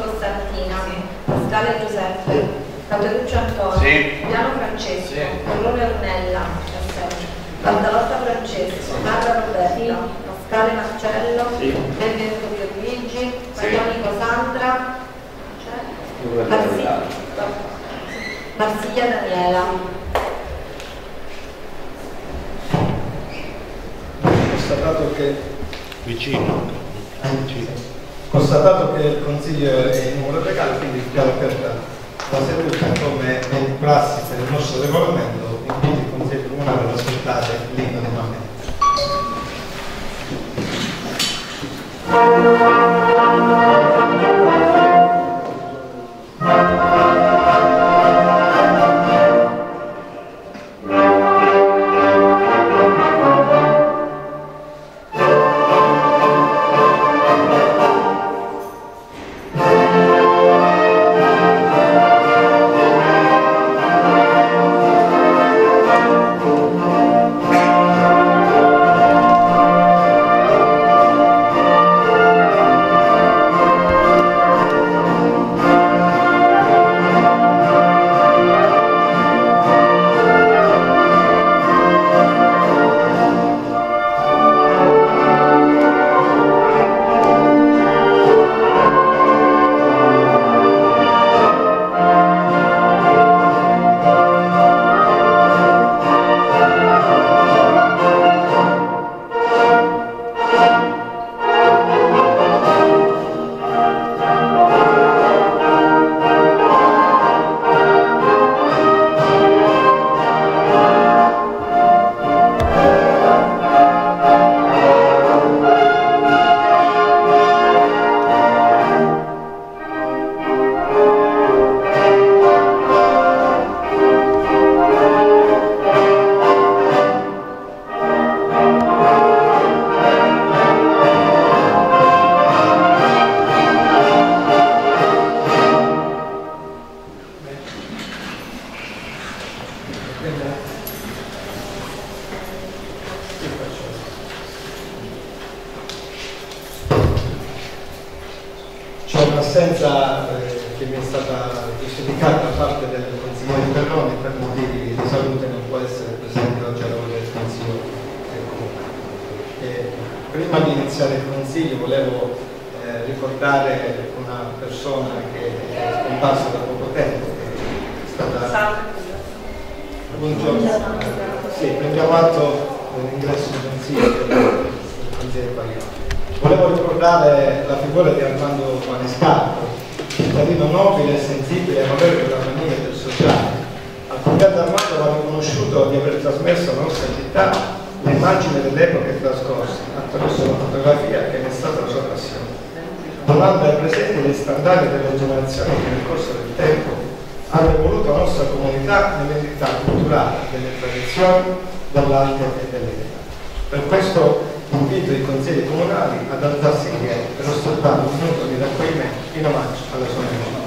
Costantina. Pascale Giuseppe. Cateruccio Antonio. Sì. Piano Francesco. Sì. Corrone Ornella. Valdalotta Francesco. Marra Roberta. Pascale Marcello. Sì. Benvenuto Pierluigi. Sì. Marionico Sandra. C'è? Marsi- Marsiglia Daniela. Constatato che, Vicino. Constatato che il consiglio è in numero legale, quindi dichiaro aperta la seduta come è in prassi per il nostro regolamento, invito il consiglio comunale ad ascoltare l'inno di Mammetta. Armando Manescalco, cittadino nobile, sensibile e amorevole della famiglia e del sociale. Al compianto Armando va riconosciuto di aver trasmesso alla nostra città le immagini delle epoche trascorse attraverso la fotografia che ne è stata la sua passione. Donando ai presenti gli standardi delle generazioni che nel corso del tempo hanno evoluto la nostra comunità nell'entità culturale, delle tradizioni, dell'arte e dell'età. Per questo invito i consigli comunali ad alzarsi in piedi per osservare un minuto di raccoglimento in omaggio alla sua memoria.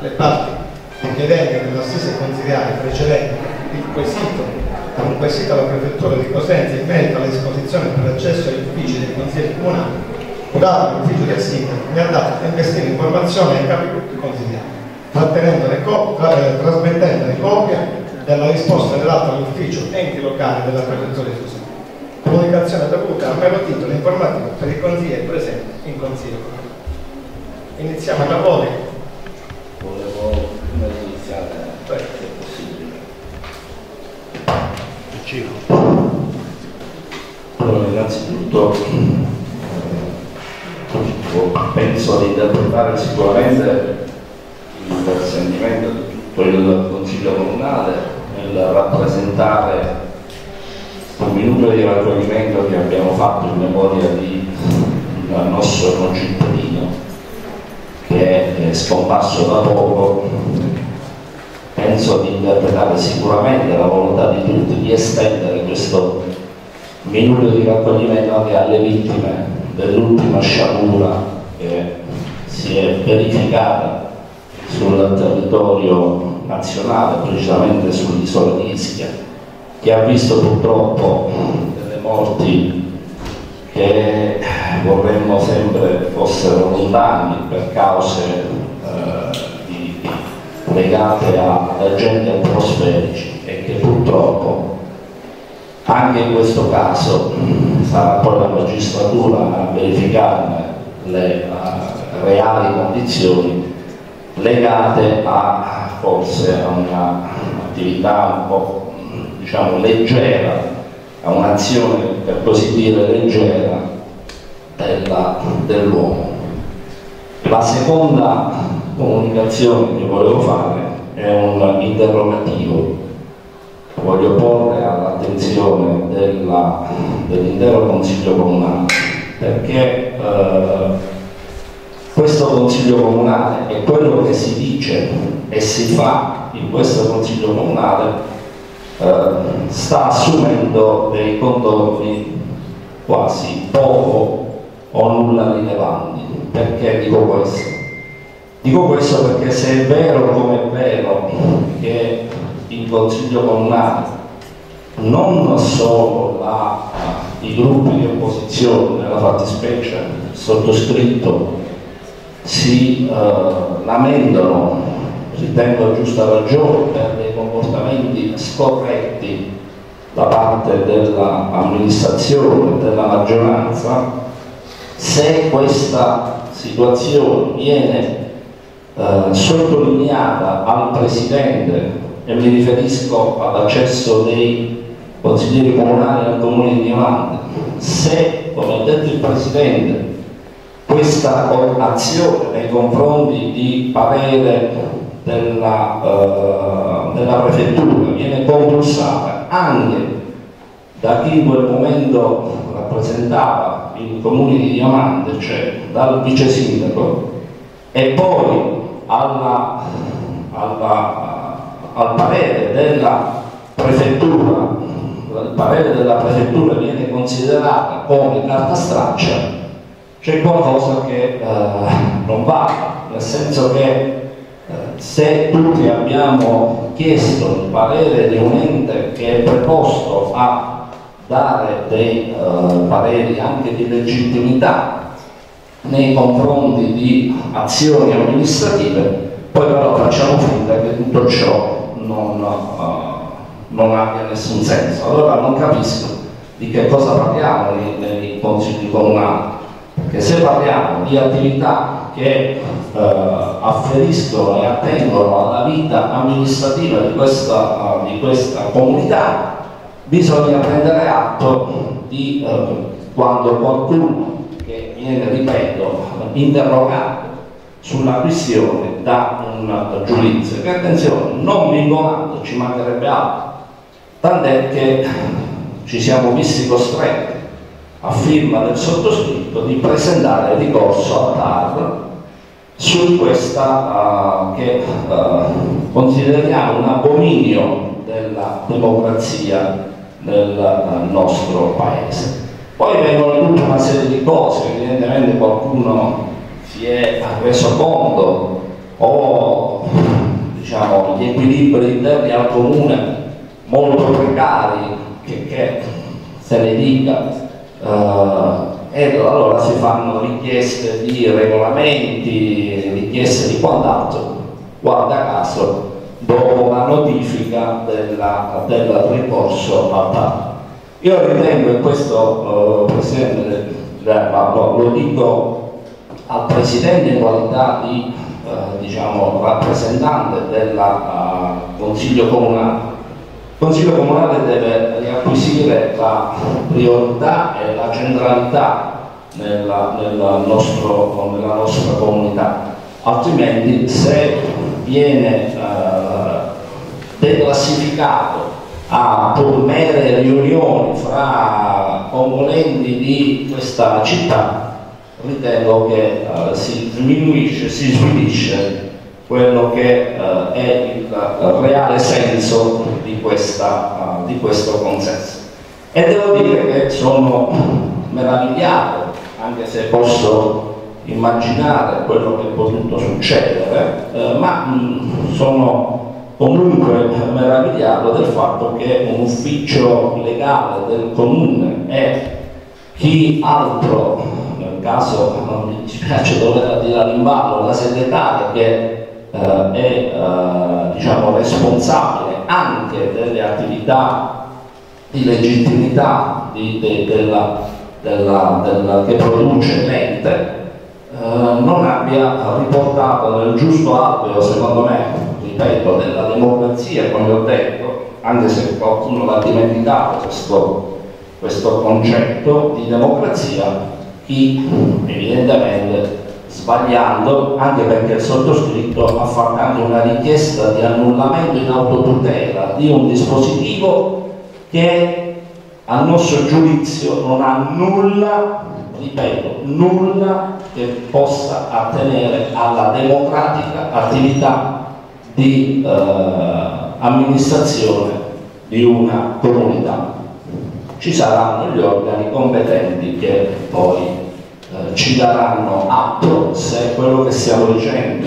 Le parti richiedenti nelle assise consigliari precedenti il quesito un quesito alla prefettura di Cosenza in merito alle disposizioni per l'accesso agli uffici dei consigli comunali dato all'ufficio del sindaco mi ha dato tempestive informazioni ai capigruppi consigliari, trasmettendone copia della risposta dell'atto all'ufficio enti locali della prefettura di Fusillo. Comunicazione dovuta a mero titolo informativo per i consiglieri presenti in consiglio. Iniziamo i lavori. Volevo prima di iniziare, se è possibile. Allora, innanzitutto penso di interpretare sicuramente il sentimento di tutto il Consiglio Comunale nel rappresentare un minuto di raccoglimento che abbiamo fatto in memoria di un nostro concittadino che è scomparso da poco. Penso di interpretare sicuramente la volontà di tutti di estendere questo minuto di raccoglimento anche alle vittime dell'ultima sciagura che si è verificata sul territorio nazionale, precisamente sull'isola di Ischia, che ha visto purtroppo delle morti che vorremmo sempre fossero lontane per cause eh, di, legate a agenti atmosferici e che purtroppo anche in questo caso sarà poi la magistratura a verificarne le uh, reali condizioni legate a forse a un'attività un po' diciamo leggera, a un'azione per così dire leggera dell'uomo. La seconda comunicazione che volevo fare è un interrogativo voglio porre all'attenzione dell'intero Consiglio Comunale perché eh, questo Consiglio Comunale e quello che si dice e si fa in questo Consiglio Comunale eh, sta assumendo dei contorni quasi poco o nulla rilevanti. Perché dico questo? Dico questo perché se è vero come è vero che il Consiglio Comunale, non solo la, i gruppi di opposizione, nella fattispecie sottoscritto, si eh, lamentano, ritengo a giusta ragione, per dei comportamenti scorretti da parte dell'amministrazione, della maggioranza, se questa situazione viene eh, sottolineata al Presidente e mi riferisco all'accesso dei consiglieri comunali al comune di Diamante. Se, come ha detto il Presidente, questa azione nei confronti di parere della, uh, della prefettura viene compulsata anche da chi in quel momento rappresentava il comune di Diamante, cioè dal vice sindaco, e poi alla, alla al parere della prefettura, il parere della prefettura viene considerata come carta straccia, c'è qualcosa che eh, non va, nel senso che eh, se tutti abbiamo chiesto il parere di un ente che è preposto a dare dei eh, pareri anche di legittimità nei confronti di azioni amministrative, poi però facciamo finta che tutto ciò non, uh, non abbia nessun senso. Allora non capisco di che cosa parliamo nei, nei consigli comunali, perché se parliamo di attività che uh, afferiscono e attengono alla vita amministrativa di questa, uh, di questa comunità, bisogna prendere atto di quando qualcuno che viene, ripeto, interrogato sulla questione da un giudizio. Che attenzione non vincolante ci mancherebbe altro. Tant'è che ci siamo visti costretti a firma del sottoscritto di presentare ricorso al TAR su questa uh, che uh, consideriamo un abominio della democrazia nel uh, nostro paese. Poi vengono tutta una serie di cose, evidentemente qualcuno si è reso conto o diciamo, gli equilibri interni al comune molto precari, che, che se ne dica, uh, e allora si fanno richieste di regolamenti, richieste di quant'altro, guarda caso, dopo la notifica della, del ricorso al TAP. Io ritengo, e questo uh, Presidente, lo, lo dico al Presidente in qualità di uh, diciamo, rappresentante del Consiglio Comunale, il Consiglio Comunale deve riacquisire la priorità e la centralità nella, nella, nostro, nella nostra comunità, altrimenti se viene declassificato a mere riunioni fra componenti di questa città, ritengo che uh, si diminuisce, si svilisce quello che uh, è il reale senso di, questa, uh, di questo consenso. E devo dire che sono meravigliato, anche se posso immaginare quello che è potuto succedere, ma mh, sono comunque meravigliato del fatto che un ufficio legale del comune e chi altro, nel caso non mi dispiace dover dire all'imballo, la segretaria che eh, è eh, diciamo, responsabile anche delle attività di legittimità di, de, della, della, della, che produce l'ente, eh, non abbia riportato nel giusto alveo, secondo me, ripeto, della democrazia, come ho detto, anche se qualcuno l'ha dimenticato questo, questo concetto di democrazia, chi evidentemente sbagliando, anche perché il sottoscritto ha fatto anche una richiesta di annullamento in autotutela di un dispositivo che a nostro giudizio non ha nulla, ripeto, nulla che possa attenere alla democratica attività di eh, amministrazione di una comunità. Ci saranno gli organi competenti che poi ci daranno atto se quello che stiamo dicendo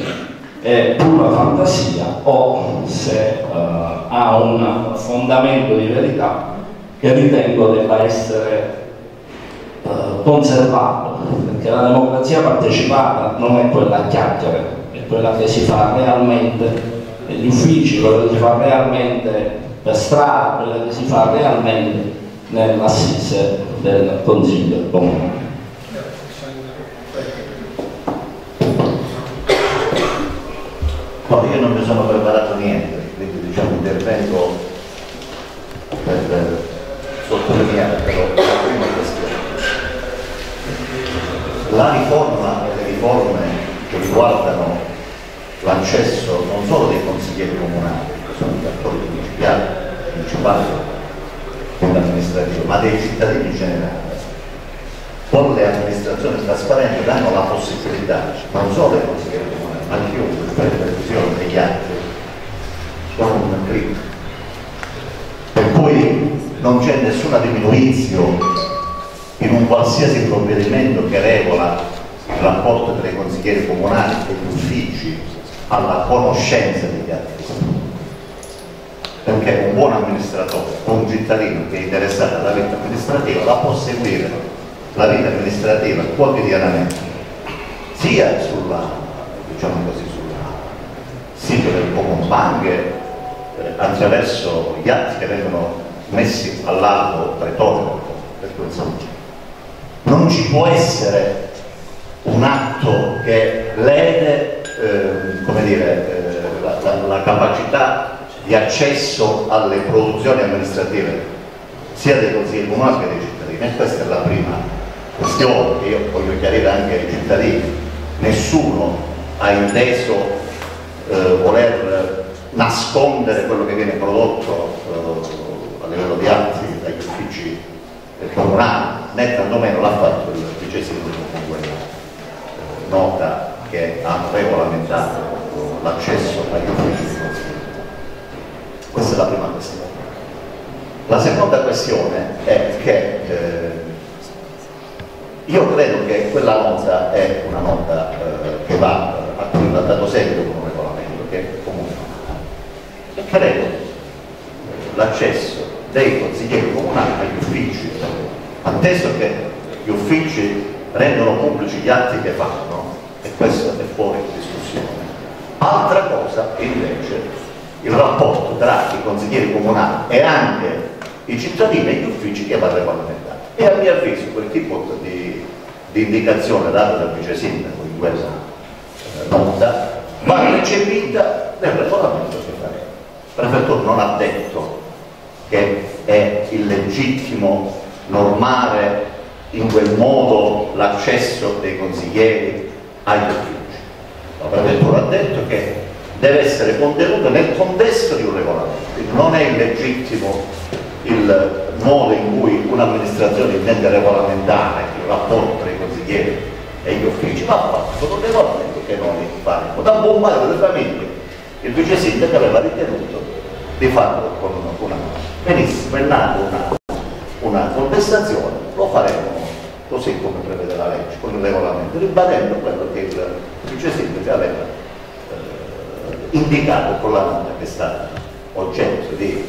è pura fantasia o se eh, ha un fondamento di verità che ritengo debba essere eh, conservato, perché la democrazia partecipata non è quella a chiacchiere, è quella che si fa realmente negli uffici, quello che si fa realmente per strada, quello che si fa realmente nell'assise del Consiglio Comunale. La riforma e le riforme che riguardano l'accesso non solo dei consiglieri comunali, che sono gli attori principali, principali dell'amministrazione, ma dei cittadini in generale. Con le amministrazioni trasparenti danno la possibilità, non solo ai consiglieri comunali, ma a chiunque, fare televisione, degli atti, con un clic. Per cui non c'è nessuna diminuzione in un qualsiasi provvedimento che regola il rapporto tra i consiglieri comunali e gli uffici alla conoscenza degli atti perché un buon amministratore, un cittadino che è interessato alla vita amministrativa la può seguire la vita amministrativa quotidianamente sia sulla, diciamo così, sulla sito del Bank eh, attraverso gli atti che vengono messi all'albo retorico per questo non ci può essere un atto che lede eh, dire, eh, la, la, la capacità di accesso alle produzioni amministrative sia dei consigli comunali che dei cittadini. E questa è la prima questione che io voglio chiarire anche ai cittadini. Nessuno ha inteso eh, voler nascondere quello che viene prodotto eh, a livello di atti dagli uffici comunali né tantomeno l'ha fatto il vice sindaco con quella nota che ha regolamentato l'accesso agli uffici. Di consiglio questa è la prima questione. La seconda questione è che eh, io credo che quella nota è una nota eh, che va, a cui va dato seguito con un regolamento che è comune credo l'accesso dei consiglieri comunali agli uffici, atteso che gli uffici rendono pubblici gli atti che fanno, e questo è fuori di discussione. Altra cosa invece il rapporto tra i consiglieri comunali e anche i cittadini e gli uffici che va regolamentato. E a mio avviso quel tipo di, di indicazione data dal vice sindaco in quella eh, nota va recepita nel regolamento che faremo. Il prefettore non ha detto che è illegittimo normare in quel modo l'accesso dei consiglieri agli uffici. La prefettura ha detto che deve essere contenuto nel contesto di un regolamento, quindi non è illegittimo il modo in cui un'amministrazione intende regolamentare il rapporto tra i consiglieri e gli uffici va fatto con regolamento che noi faremo. Da buon padre delle famiglie il vice sindaco aveva ritenuto di farlo con una benissimo, è nata una, una contestazione, lo faremo così come prevede la legge, con il regolamento, ribadendo quello che il vice sindaco aveva eh, indicato con la nota che è stata oggetto di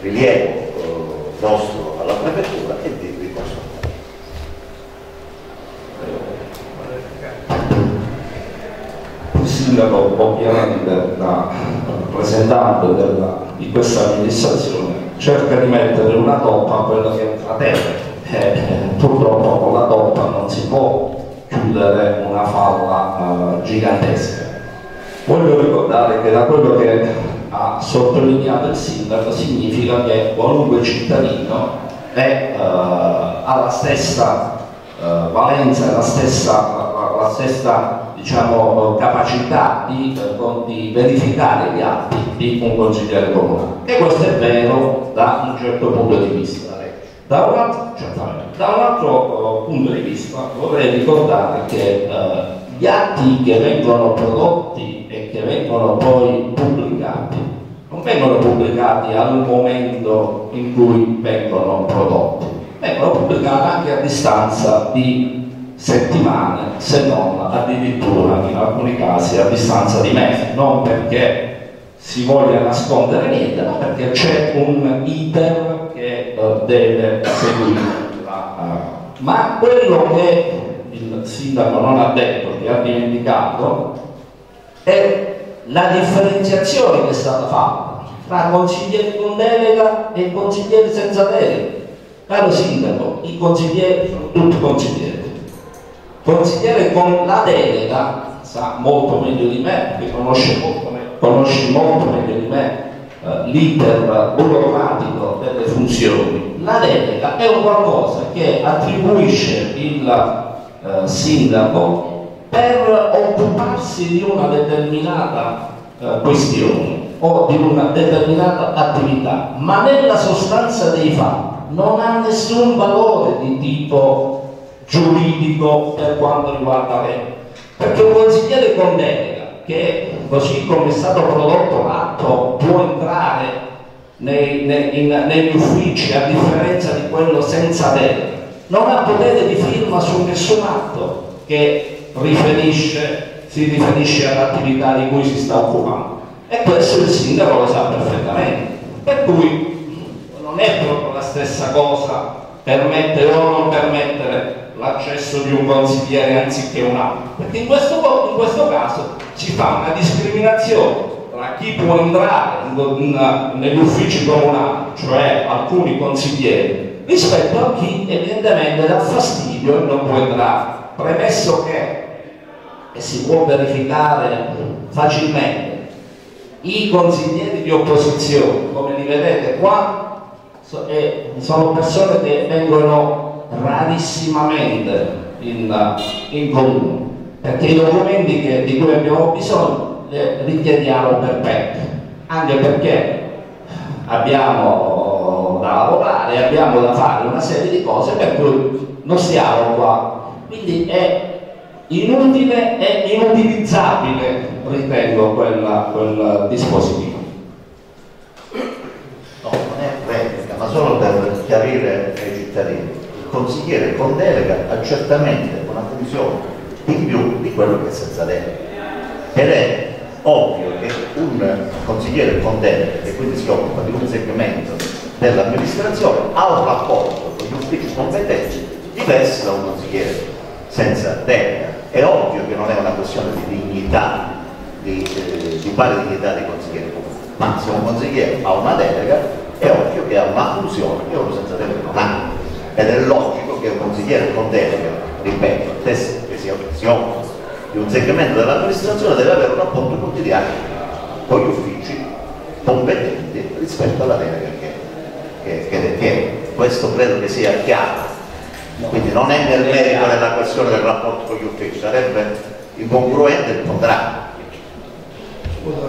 rilievo nostro alla prefettura e di ricorso. Il sindaco ovviamente da rappresentante della, di questa amministrazione cerca di mettere una toppa a quello che è un fratello eh, purtroppo con la toppa non si può chiudere una falla uh, gigantesca. Voglio ricordare che da quello che ha sottolineato il sindaco significa che qualunque cittadino è, uh, ha la stessa uh, valenza, la stessa, la, la stessa diciamo, capacità di, uh, di, verificare gli atti di un consigliere comunale. E questo è vero da un certo punto di vista. Da un altro, da un altro punto di vista vorrei ricordare che gli atti che vengono prodotti e che vengono poi pubblicati non vengono pubblicati al momento in cui vengono prodotti, vengono pubblicati anche a distanza di settimane, se non addirittura in alcuni casi a distanza di mesi, non perché si voglia nascondere niente, ma perché c'è un iter che uh, deve seguire. Uh, ma quello che il sindaco non ha detto, che ha dimenticato, è la differenziazione che è stata fatta tra consiglieri con delega e consiglieri senza delega. Caro sindaco, i consiglieri sono tutti consiglieri. Consigliere con la delega sa molto meglio di me, perché conosce molto, conosce molto meglio di me eh, l'iter burocratico delle funzioni. La delega è un qualcosa che attribuisce il eh, sindaco per occuparsi di una determinata eh, questione o di una determinata attività, ma nella sostanza dei fatti non ha nessun valore di tipo giuridico per quanto riguarda lei. Perché un consigliere con delega, che così come è stato prodotto l'atto, può entrare nei, nei, in, negli uffici a differenza di quello senza delega, non ha potere di firma su nessun atto che riferisce, si riferisce all'attività di cui si sta occupando. E questo il sindaco lo sa perfettamente. Per cui non è proprio la stessa cosa permettere o non permettere l'accesso di un consigliere anziché un altro, perché in questo, in questo caso si fa una discriminazione tra chi può entrare negli uffici comunali, cioè alcuni consiglieri, rispetto a chi evidentemente dà fastidio e non può entrare. Premesso che, e si può verificare facilmente, i consiglieri di opposizione, come li vedete qua, sono persone che vengono rarissimamente in, in comune, perché i documenti che, di cui abbiamo bisogno li richiediamo per PEC, anche perché abbiamo da lavorare, abbiamo da fare una serie di cose per cui non stiamo qua. Quindi è inutile e inutilizzabile, ritengo, quella, quel dispositivo. No, non è replica, ma solo per chiarire ai cittadini. Consigliere con delega ha certamente una funzione in più di quello che è senza delega. Ed è ovvio che un consigliere con delega, che quindi si occupa di un segmento dell'amministrazione, ha un rapporto con gli uffici competenti diverso da un consigliere senza delega. È ovvio che non è una questione di dignità, di, eh, di pari dignità dei consiglieri comunali, ma se un consigliere ha una delega è ovvio che ha una funzione che uno senza delega non ha. Ed è logico che un consigliere con delega, ripeto, che si, occupa di un segmento dell'amministrazione deve avere un rapporto quotidiano con gli uffici competenti rispetto alla delega che, che, che detiene. Questo credo che sia chiaro. Quindi non è nel merito della questione del rapporto con gli uffici, sarebbe incongruente il programma. Scusa,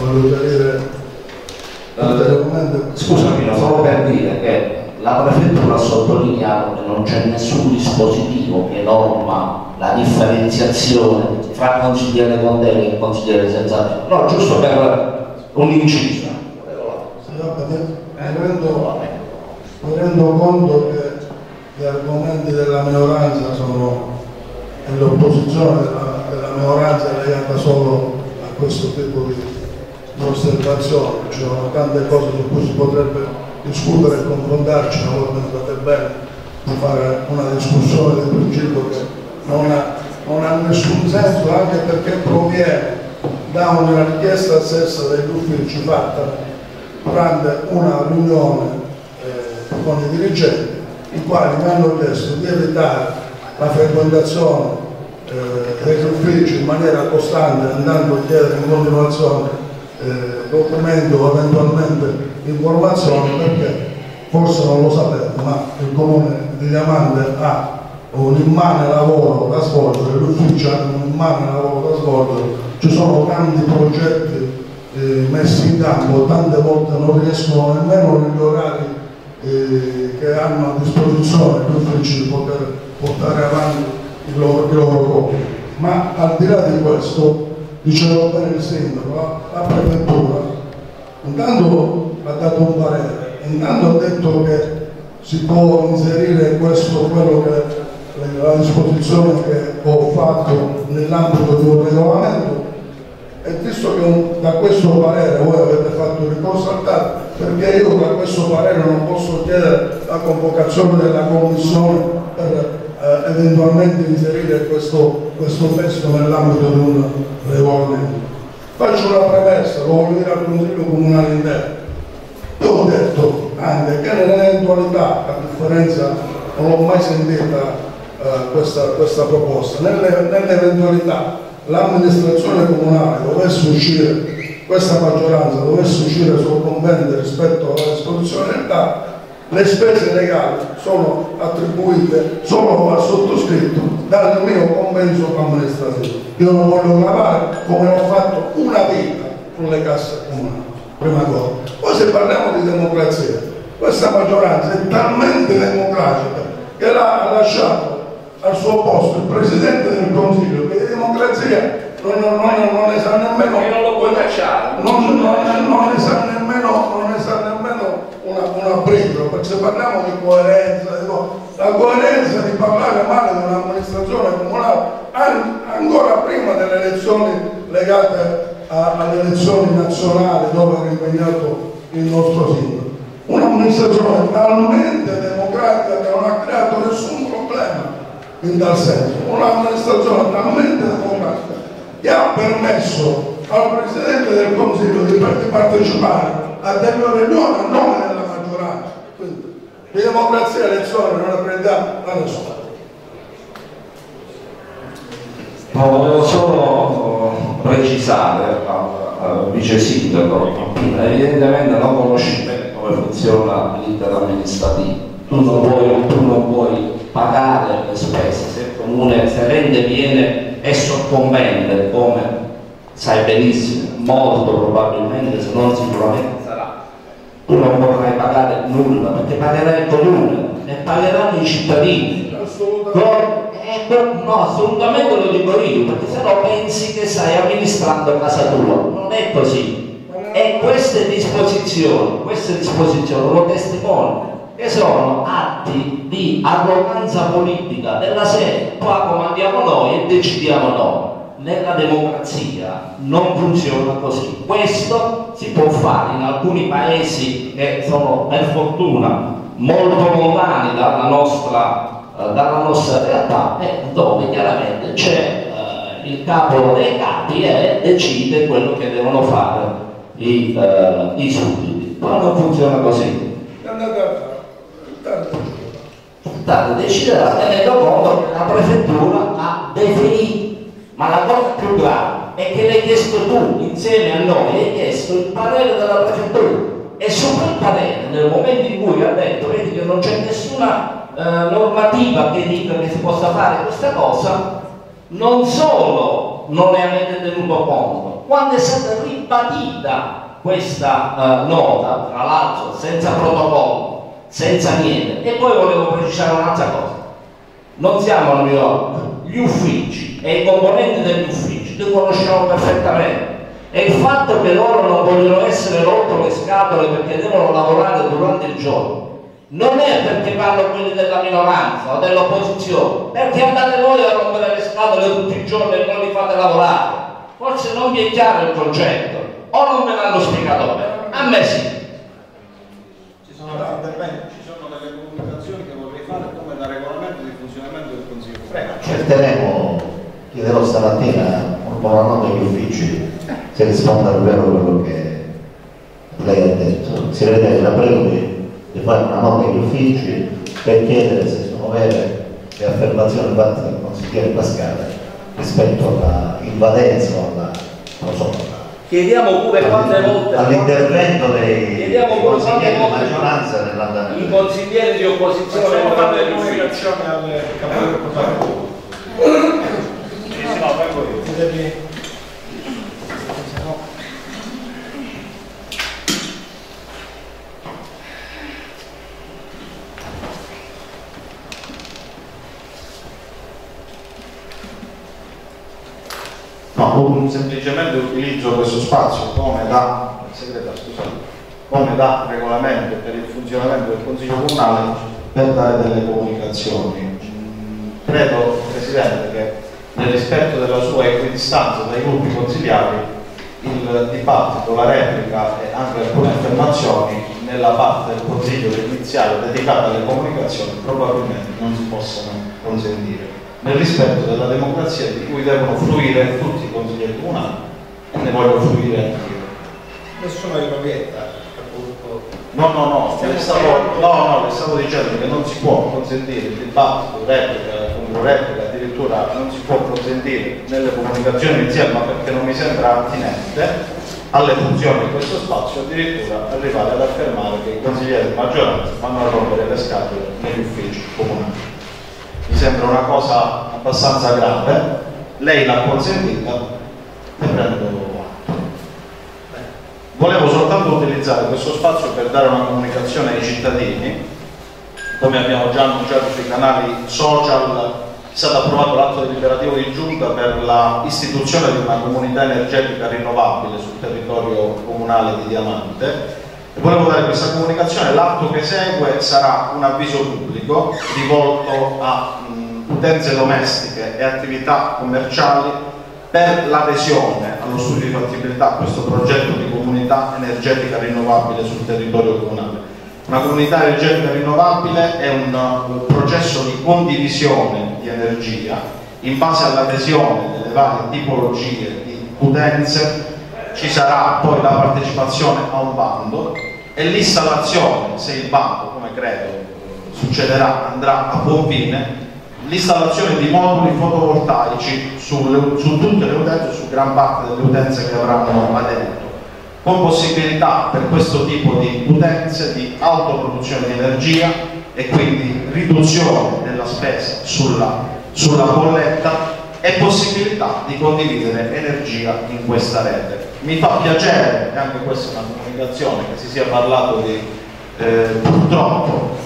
Io voglio chiarire Uh, scusami, solo per dire che la prefettura ha sottolineato che non c'è nessun dispositivo che norma la differenziazione tra consigliere con delega e consigliere senza no, giusto per un inciso. Mi rendo, mi rendo conto che gli argomenti della minoranza sono e l'opposizione della, della, minoranza legata solo a questo tipo di, di osservazioni, ci sono tante cose su cui si potrebbe discutere e confrontarci, ma voi pensate bene di fare una discussione di principio che non ha, non ha nessun senso anche perché proviene da una richiesta stessa degli uffici fatta durante una riunione eh, con i dirigenti, i quali mi hanno chiesto di evitare la frequentazione eh, degli uffici in maniera costante, andando a chiedere in continuazione eh, documenti o eventualmente informazioni, perché forse non lo sapete, ma il comune di Diamante ha un immane lavoro da svolgere, gli uffici hanno un immane lavoro da svolgere ci sono tanti progetti eh, messi in campo, tante volte non riescono nemmeno negli orari eh, che hanno a disposizione gli uffici di poter portare avanti il loro, il loro compito. Ma al di là di questo, diceva bene il sindaco, la, la prefettura. Intanto ha dato un parere, intanto ha detto che si può inserire questo, quello che la disposizione che ho fatto nell'ambito di un regolamento. E visto che da questo parere voi avete fatto ricorso al TAR, perché io da questo parere non posso chiedere la convocazione della commissione per eh, eventualmente inserire questo, questo testo nell'ambito di un regolamento. Faccio una premessa, lo voglio dire al Consiglio Comunale intero. Io ho detto anche che nell'eventualità, a differenza, non l'ho mai sentita eh, questa, questa, proposta, nell'eventualità l'amministrazione comunale dovesse uscire, questa maggioranza dovesse uscire soccombente rispetto alla TAP, le spese legali sono attribuite solo al sottoscritto dal mio compenso amministrativo. Io non voglio lavare come ho fatto una vita sulle casse comunali, prima cosa. Poi se parliamo di democrazia, questa maggioranza è talmente democratica che l'ha lasciato al suo posto il Presidente del Consiglio che di democrazia non, non, non, non ne sa nemmeno non lo puoi cacciare non, non, ne sa nemmeno, non ne sa nemmeno una, una briciola perché se parliamo di coerenza la coerenza di parlare male di un'amministrazione comunale ancora prima delle elezioni legate alle elezioni nazionali dove era impegnato il nostro sindaco. Un'amministrazione talmente democratica che non ha creato nessun problema in tal senso. Un'amministrazione talmente democratica che ha permesso al Presidente del Consiglio di partecipare a delle riunioni a nome della di democrazia e elezione non ne prendiamo da nessuno. No, volevo solo precisare al, vice sindaco, evidentemente non conosci bene come funziona l'iter amministrativo. Tu non, vuoi, tu non vuoi pagare le spese, se il comune se rende viene e soccombente, come sai benissimo, molto probabilmente, se non sicuramente tu non vorrai pagare nulla, perché pagherai il comune e pagheranno i cittadini. Assolutamente. Eh, no, assolutamente lo dico io, perché se no pensi che stai amministrando casa tua. Non è così. E queste disposizioni, queste disposizioni lo testimoniano, che sono atti di arroganza politica della serie, qua comandiamo noi e decidiamo noi. Nella democrazia non funziona così. Questo si può fare in alcuni paesi che sono per fortuna molto lontani dalla nostra eh, dalla nostra realtà e dove chiaramente c'è eh, il capo dei capi e decide quello che devono fare i, eh, i sudditi. Ma non funziona così. Tanto deciderà tenendo conto che la prefettura ha definito. Ma la cosa più grave è che l'hai chiesto tu insieme a noi, hai chiesto il parere della prefettura. E su quel parere, nel momento in cui ha detto, vedi che non c'è nessuna eh, normativa che dica che si possa fare questa cosa, non solo non ne avete tenuto conto, quando è stata ribadita questa eh, nota, tra l'altro senza protocollo, senza niente, e poi volevo precisare un'altra cosa, non siamo a New York, gli uffici e i componenti degli uffici li conosciamo perfettamente e il fatto che loro non vogliono essere rotto le scatole perché devono lavorare durante il giorno non è perché vanno quelli della minoranza o dell'opposizione, perché andate voi a rompere le scatole tutti i giorni e non li fate lavorare. Forse non vi è chiaro il concetto, o non me l'hanno spiegato bene. A me sì. Ci sono degli interventi, ci sono delle comunicazioni che vorrei fare come da regolamento di funzionamento del Consiglio. Cercheremo, chiederò stamattina un buonanotte agli uffici se risponde al vero quello che lei ha detto. Si vede la prego di di fare una nota agli uffici per chiedere se sono vere le affermazioni fatte dal consigliere Pascale rispetto all'invadenza o alla, non so, Chiediamo pure quante volte all'intervento dei Chiediamo pure quante consiglieri di maggioranza i nell'andamento. consiglieri di opposizione Facciamo non fanno le gli Sì, semplicemente utilizzo questo spazio come da, segretario, scusate, come da regolamento per il funzionamento del Consiglio Comunale per dare delle comunicazioni. Credo, Presidente, che nel rispetto della sua equidistanza dai gruppi consigliari il dibattito, la replica e anche alcune affermazioni nella parte del Consiglio iniziale dedicata alle comunicazioni probabilmente non si possono consentire nel rispetto della democrazia di cui devono fruire tutti i consiglieri comunali e ne voglio fruire anch'io. Nessuno glielo vieta, capogruppo. No, no, no, le stavo, no, no, le stavo dicendo che non si può consentire il dibattito, replica, controreplica, addirittura non si può consentire nelle comunicazioni iniziali, ma perché non mi sembra attinente alle funzioni di questo spazio, addirittura arrivare ad affermare che i consiglieri di maggioranza vanno a rompere le scatole negli uffici comunali. Mi sembra una cosa abbastanza grave, lei l'ha consentita, ne prendo atto. Volevo soltanto utilizzare questo spazio per dare una comunicazione ai cittadini, come abbiamo già annunciato sui canali social, è stato approvato l'atto deliberativo di giunta per l'istituzione di una comunità energetica rinnovabile sul territorio comunale di Diamante. E volevo dare questa comunicazione, l'atto che segue sarà un avviso pubblico rivolto a mh, utenze domestiche e attività commerciali per l'adesione allo studio di fattibilità a questo progetto di comunità energetica rinnovabile sul territorio comunale. Una comunità energetica rinnovabile è un processo di condivisione di energia in base all'adesione delle varie tipologie di utenze, ci sarà poi la partecipazione a un bando e l'installazione, se il bando, come credo succederà, andrà a buon fine, l'installazione di moduli fotovoltaici sulle, su tutte le utenze, su gran parte delle utenze che avranno aderito, con possibilità per questo tipo di utenze di autoproduzione di energia e quindi riduzione della spesa sulla, sulla bolletta e possibilità di condividere energia in questa rete. Mi fa piacere, e anche questa è una comunicazione, che si sia parlato di eh, purtroppo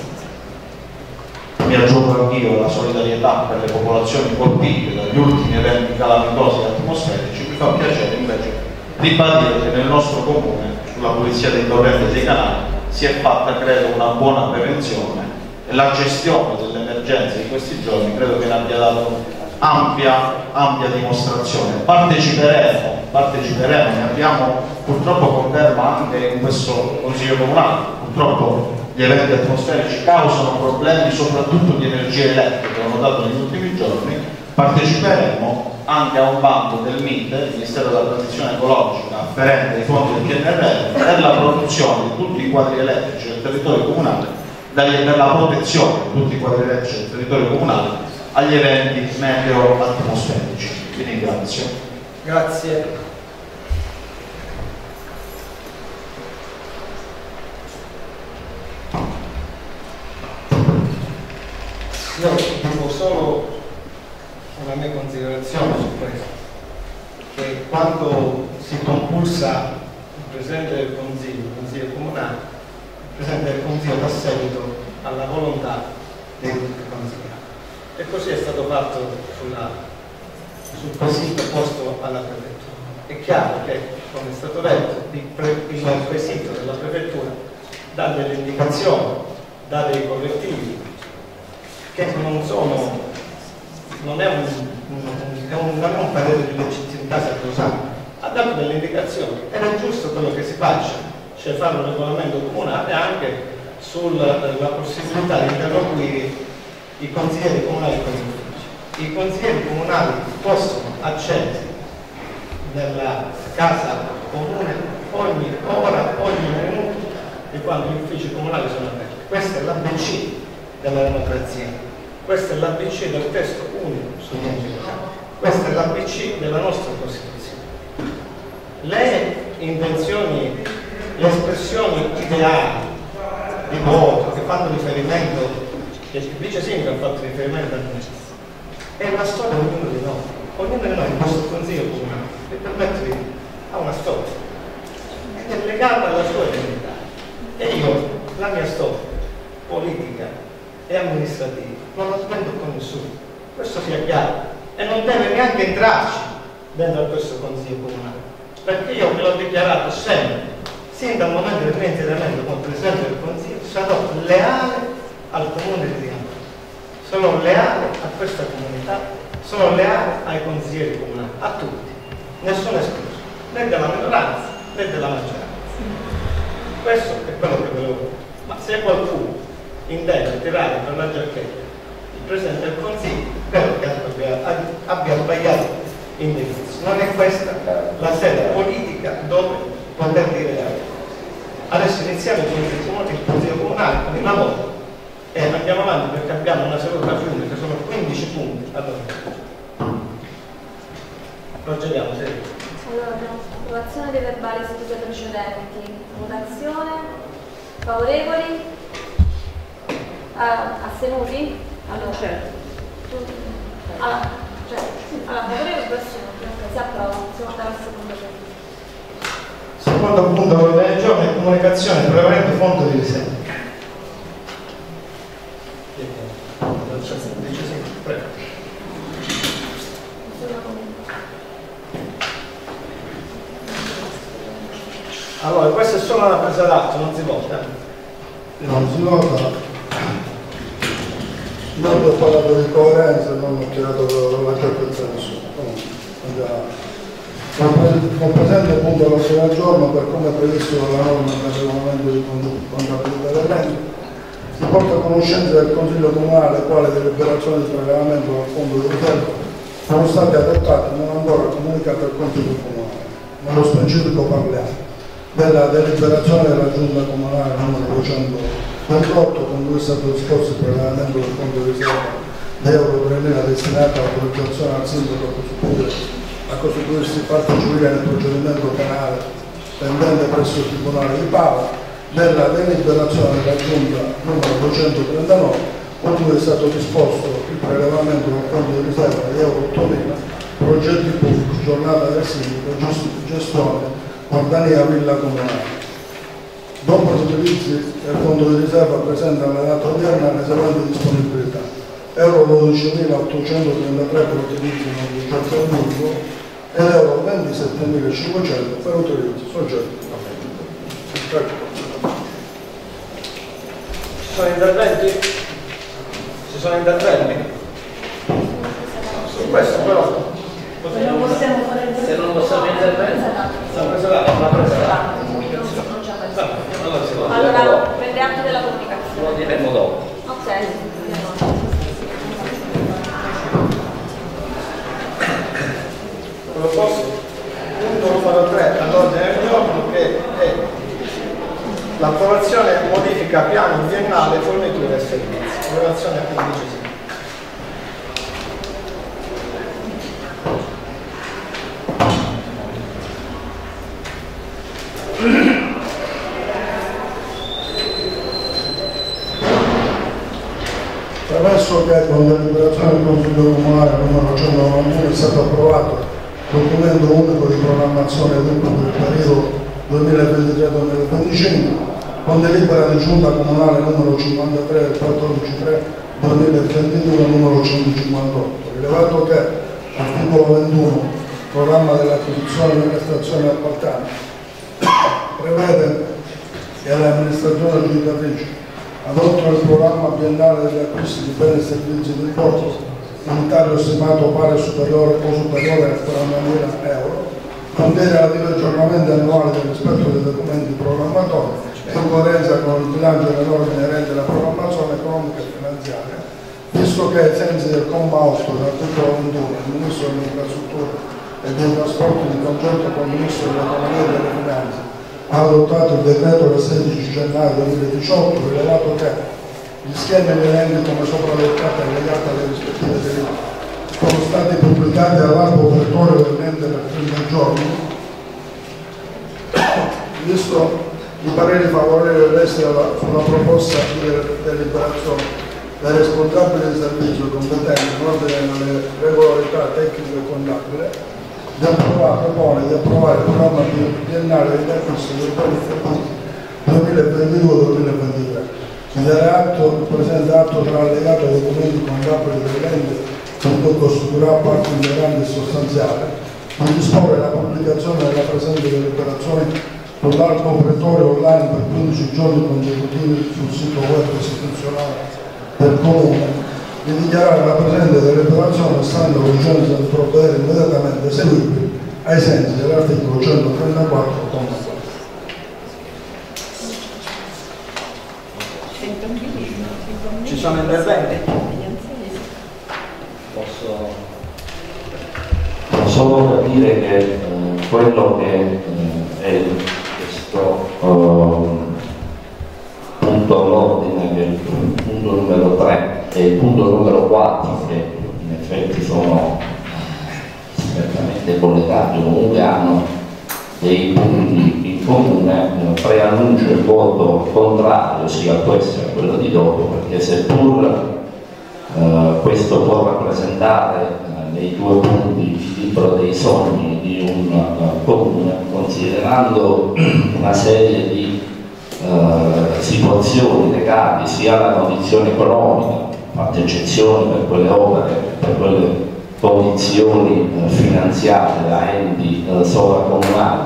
mi aggiungo anch'io la solidarietà per le popolazioni colpite dagli ultimi eventi calamitosi atmosferici, mi fa piacere invece ribadire che nel nostro comune sulla pulizia dei torrenti dei canali si è fatta credo una buona prevenzione. E la gestione delle emergenze di questi giorni credo che ne abbia dato ampia, ampia dimostrazione. Parteciperemo, parteciperemo, ne abbiamo purtroppo conferma anche in questo Consiglio Comunale, purtroppo gli eventi atmosferici causano problemi soprattutto di energia elettrica, l'ho notato negli ultimi giorni, parteciperemo anche a un bando del MIT, il Ministero della Transizione Ecologica, afferente ai fondi del PNRR, per la produzione di tutti i quadri elettrici del territorio comunale, per la protezione di tutti i quadri elettrici del territorio comunale agli eventi meteo atmosferici. Vi ringrazio. Grazie. Io dico solo una mia considerazione su questo, che quando si compulsa il Presidente del Consiglio, il Consiglio Comunale, il Presidente del Consiglio dà seguito alla volontà dei gruppi consigliari. E così è stato fatto sulla, sul quesito posto alla prefettura. È chiaro che, come è stato detto, il, pre, il quesito della prefettura dà delle indicazioni, dà dei correttivi, che non sono, non è un, un, è un, un parere di legittimità sacrosanta, ha dato delle indicazioni è giusto quello che si faccia, cioè fare un regolamento comunale anche sulla possibilità di interloquire i consiglieri comunali con gli uffici. I consiglieri comunali possono accedere nella casa comune ogni ora, ogni minuto di quando gli uffici comunali sono aperti. Questa è l'ABC della democrazia. Questo è l'ABC del testo locali. Questa è l'ABC della nostra Costituzione. Le intenzioni, le espressioni ideali di voto che fanno riferimento, che il vice sindaco ha fatto riferimento a noi, è la storia di ognuno di noi. Ognuno di noi in questo consiglio comunale, vi permetto di ha una storia ed è legata alla sua identità. E io, la mia storia politica, e amministrativi, non lo spendo con nessuno, questo sia chiaro, e non deve neanche entrarci dentro questo Consiglio Comunale, perché io ve l'ho dichiarato sempre, sin dal momento del mio insediamento come Presidente del Consiglio, sarò leale al Comune di Riano, sono leale a questa comunità, sono leale ai consiglieri comunali, a tutti, nessuno escluso, né della minoranza né della maggioranza. Questo è quello che volevo dire. Ma se qualcuno intende tirare per la giacchetta Presidente del Consiglio, credo che abbia, abbia sbagliato indirizzo. Non è questa la sede politica dove poter dire Adesso iniziamo con il Consiglio Comunale, con il lavoro e andiamo avanti perché abbiamo una seduta a fiume che sono 15 punti. Allora, procediamo, sì. Allora, approvazione dei verbali sedute precedenti, votazione, favorevoli, Ah, astenuti? Allora, certo. Allora, cioè, allora, favorevoli prossimo, si approva, siamo andati al secondo punto. Secondo punto all'ordine del giorno è comunicazione prevalente fondo di riserva. Allora, questa è solo una presa d'atto, non si vota. Non si vota. Non ho parlato di coerenza, non ho tirato la carta a nessuno. Comunque, andiamo. non presente appunto all'ordine del giorno per come previsto dalla norma del regolamento di contabilità dell'ente, si porta a conoscenza del Consiglio Comunale quale deliberazioni di prelevamento dal fondo di riserva sono state adottate non ancora comunicate al Consiglio Comunale. Nello specifico parliamo della deliberazione della Giunta Comunale numero 228 con cui è stato disposto il prelevamento del fondo di riserva di euro 3.000 destinata all'autorizzazione al sindaco a costituirsi parte civile nel procedimento penale pendente presso il Tribunale di Pava della deliberazione della Giunta numero 239 con cui è stato disposto il prelevamento del fondo di riserva di euro 8.000 progetti pubblici, giornata del sindaco, gestione, guardania villa comunale. Dopo gli utilizzi del fondo di riserva presenta nella data odierna le seguenti disponibilità. Euro 12.833 per utilizzi non di pubblico ed euro 27.500 per utilizzo soggetto a mezzo. Ci sono interventi? Ci sono interventi? Su questo però Se non possiamo fare il se non possiamo intervenire la presa là, la presa là. Allora si va. Allora, prende atto della comunicazione. Lo diremo dopo. Ok. andiamo. Proposto punto numero 3 all'ordine del giorno che è l'approvazione modifica piano biennale forniture e servizi relazione a 15 sì. Attraverso che con deliberazione del Consiglio Comunale numero 191 è stato approvato documento unico di programmazione il periodo 2023-2025 con delibera di giunta comunale numero 53 del 14 2022 numero 158 rilevato che articolo 21 programma dell'acquisizione delle stazioni appaltanti prevede che le amministrazioni aggiudicatrici adottano il programma biennale degli acquisti di beni e servizi di importo unitario stimato pari o superiore o superiore a 40.000 euro, contiene relativi aggiornamenti annuali del rispetto dei documenti programmatori e in coerenza con il bilancio delle norme inerenti alla programmazione economica e finanziaria, visto che ai sensi del comma 8 dell'articolo 21 il Ministro delle Infrastrutture e dei Trasporti di concerto con il Ministro dell'Economia e delle Finanze ha adottato il decreto del 16 gennaio 2018 rilevato che gli schemi inerenti come sopra dettati allegati alle rispettive delitti sono stati pubblicati all'albo operatorio dell'ente per 30 giorni. Visto i pareri favorevoli resti sulla proposta di deliberazione. Dai responsabili del servizio competenti in ordine alle regolarità tecniche e contabili, di approvare, propone di approvare il programma biennale di acquisto del 2022-2023 atto, il presente atto tra allegato ai documenti contabili dell'ente con cui costituirà parte integrante e sostanziale, di disporre la pubblicazione della presente deliberazione sull'albo pretorio online per 15 giorni consecutivi sul sito web istituzionale del Comune, di dichiarare la presente deliberazione stando urgenza di provvedere immediatamente eseguibili ai sensi dell'articolo 134 Ci sono interventi? Posso... Solo dire che eh, quello che eh, è questo eh, punto all'ordine, che è il punto numero 3 e il punto numero 4, che in effetti sono strettamente collegati, comunque hanno dei punti in comune, preannuncio il voto contrario sia a questo che a quello di dopo, perché seppur eh, questo può rappresentare eh, nei due punti il libro dei sogni di un uh, comune, considerando una serie di uh, situazioni legate sia alla condizione economica, fatte eccezioni per quelle opere, per quelle condizioni uh, finanziarie da enti sovracomunali,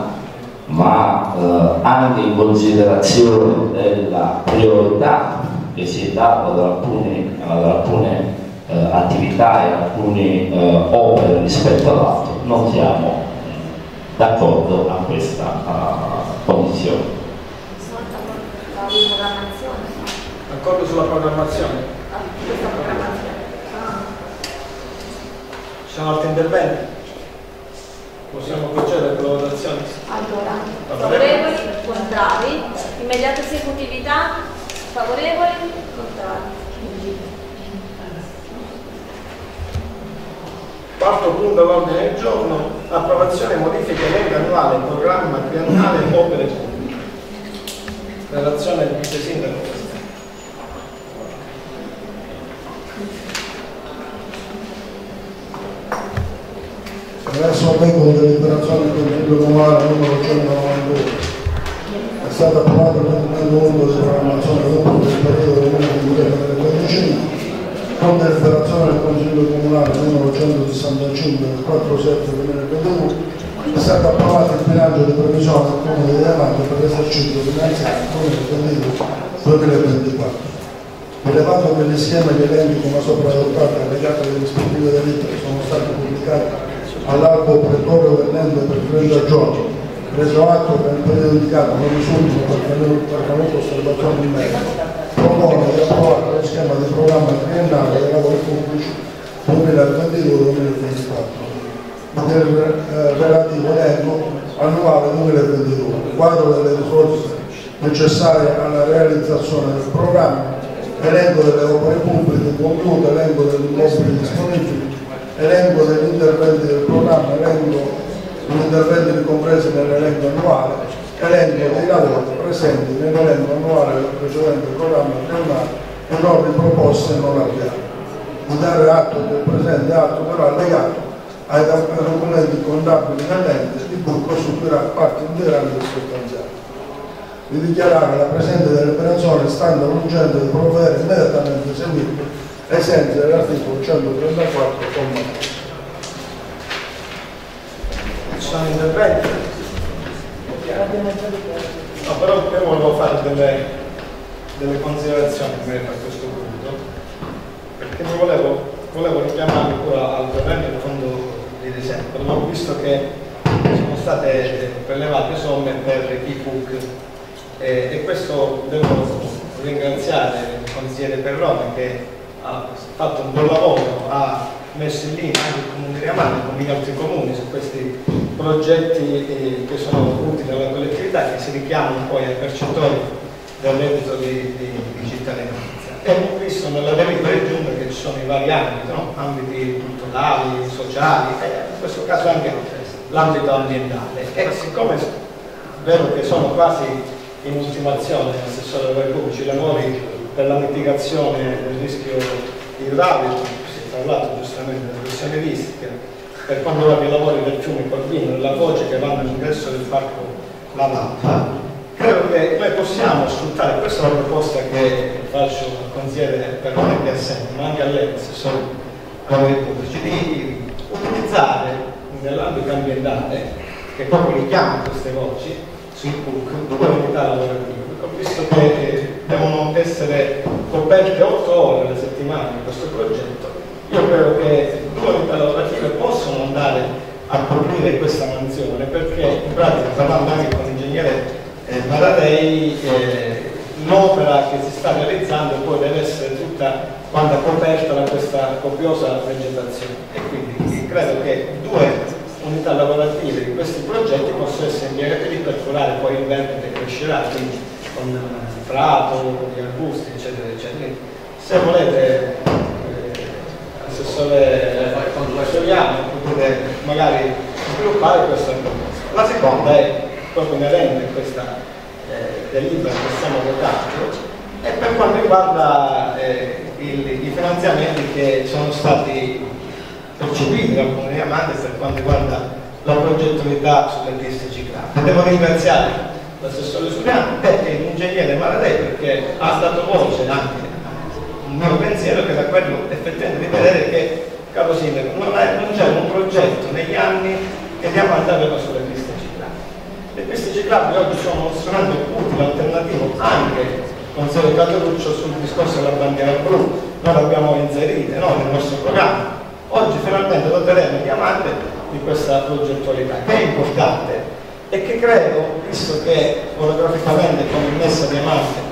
ma eh, anche in considerazione della priorità che si è data ad alcune, ad alcune eh, attività e alcune eh, opere rispetto all'altro, non siamo d'accordo a questa condizione. D'accordo sulla programmazione? Ah, questa programmazione. Ah. Ci sono altri interventi? Possiamo procedere con la votazione? Allora, favorevoli, contrari, immediata esecutività, favorevoli, contrari. Quarto punto all'ordine del giorno, approvazione e modifica elenco annuale, programma triennale opere pubbliche. Relazione del vice sindaco. Adesso vengo deliberazione del Consiglio Comunale numero 191. È stato approvato il documento 1 di programmazione dopo del periodo 2025 con deliberazione del Consiglio Comunale numero 165 del 4 7 2022 è stato approvato il bilancio di previsione del Comune di Diamante per l'esercizio finanziario 2022-2024. Rilevato che gli schemi gli elenchi come sopra adottati allegati alle rispettive delitto sono stati pubblicati all'albo pretorio dell'ente per 30 giorni, preso atto che nel periodo indicato non risultano pervenuto osservazioni in merito, propone di approvare lo schema di programma triennale dei lavori pubblici 2022-2024 del eh, relativo elenco annuale 2022, quadro delle risorse necessarie alla realizzazione del programma, elenco delle opere pubbliche, compiuto elenco degli immobili disponibili, elenco degli interventi del programma, elenco degli interventi ricompresi nell'elenco annuale, elenco dei lavori presenti nell'elenco annuale del precedente programma triennale e non riproposti e non avviati. Di dare atto del presente atto però allegato ai documenti contabili dell'ente di cui costituirà parte integrante del sostanziale. Di dichiarare la presente deliberazione stando l'urgenza di provvedere immediatamente seguito ai sensi dell'articolo 134 comma Ci sono interventi? No, però io volevo fare delle, delle considerazioni a questo punto, perché mi volevo, volevo richiamare ancora al governo in fondo di esempio. Ho visto che sono state prelevate somme per i PUC eh, e questo devo ringraziare il consigliere Perrone che ha fatto un buon lavoro, ha messo in linea anche il Comune di Riamano con gli altri comuni su questi progetti eh, che sono utili alla collettività che si richiamano poi ai percettori del reddito di, di, di cittadinanza. E ho visto nella delibera di giunta che ci sono i vari ambiti, no? ambiti culturali, sociali, e in questo caso anche l'ambito ambientale. E siccome è vero che sono quasi in ultimazione, l'assessore dei pubblici, lavori per la mitigazione del rischio idraulico, si è parlato giustamente delle questioni ristiche, per quanto riguarda i lavori del fiume Corvino e la voce che vanno all'ingresso del parco La Mappa, credo che noi possiamo sfruttare, questa è una proposta che faccio al consigliere per non è assente, ma anche a lei, assessore lavori pubblici, di utilizzare nell'ambito ambientale, che proprio richiama queste voci, sul PUC, due unità lavorative. Ho visto che devono essere coperte 8 ore alla settimana di questo progetto, io credo che due unità lavorative possono andare a coprire questa mansione perché in pratica parlando anche con l'ingegnere eh, Maradei eh, l'opera che si sta realizzando poi deve essere tutta quanta coperta da questa copiosa vegetazione. E quindi credo che due unità lavorative di questi progetti possono essere impiegate per curare poi il verde che crescerà quindi con prato, di arbusti, eccetera, eccetera. Se volete, eh, assessore Soriano, potete magari sviluppare questa proposta. La seconda è proprio inerente a questa eh, delibera che stiamo votando e per quanto riguarda eh, il, i finanziamenti che sono stati percepiti dal Comune di Amante per quanto riguarda la progettualità sulle piste ciclabili. Devo ringraziare l'assessore Suriano e l'ingegnere Maradei perché ha dato voce anche un mio pensiero che era quello effettivamente di vedere che, caro sindaco, non, c'è un progetto negli anni che diamo andare sulle piste ciclabili. Le piste ciclabili oggi sono uno strumento utile, alternativo anche con Sergio Cataluccio sul discorso della bandiera blu, noi l'abbiamo inserita no, nel nostro programma. Oggi finalmente voteremo chiamate di questa progettualità, che è importante e che credo, visto che orograficamente come messa diamante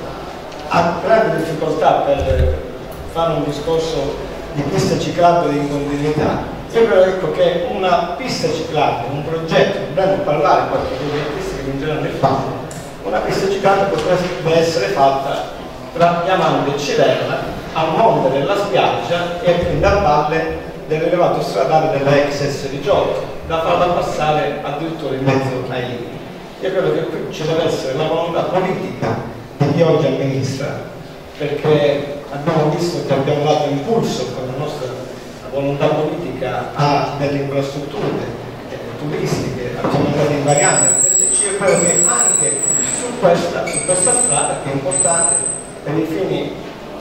ha grandi difficoltà per fare un discorso di piste ciclabili in continuità, io credo ecco, che una pista ciclabile, un progetto, dovremmo parlare qualche progettista che in genere fa, una pista ciclabile potrebbe essere fatta tra Diamante e Cirella a monte della spiaggia e quindi a valle dell'elevato stradale della ex S di Giotto, da farla passare addirittura in mezzo ai libri. Io credo che qui ci deve essere la volontà politica di chi oggi amministra, perché abbiamo visto che abbiamo dato impulso con la nostra volontà politica a delle infrastrutture eh, turistiche, siamo andati in vacanza, io credo che anche su questa, su questa strada che è importante per i fini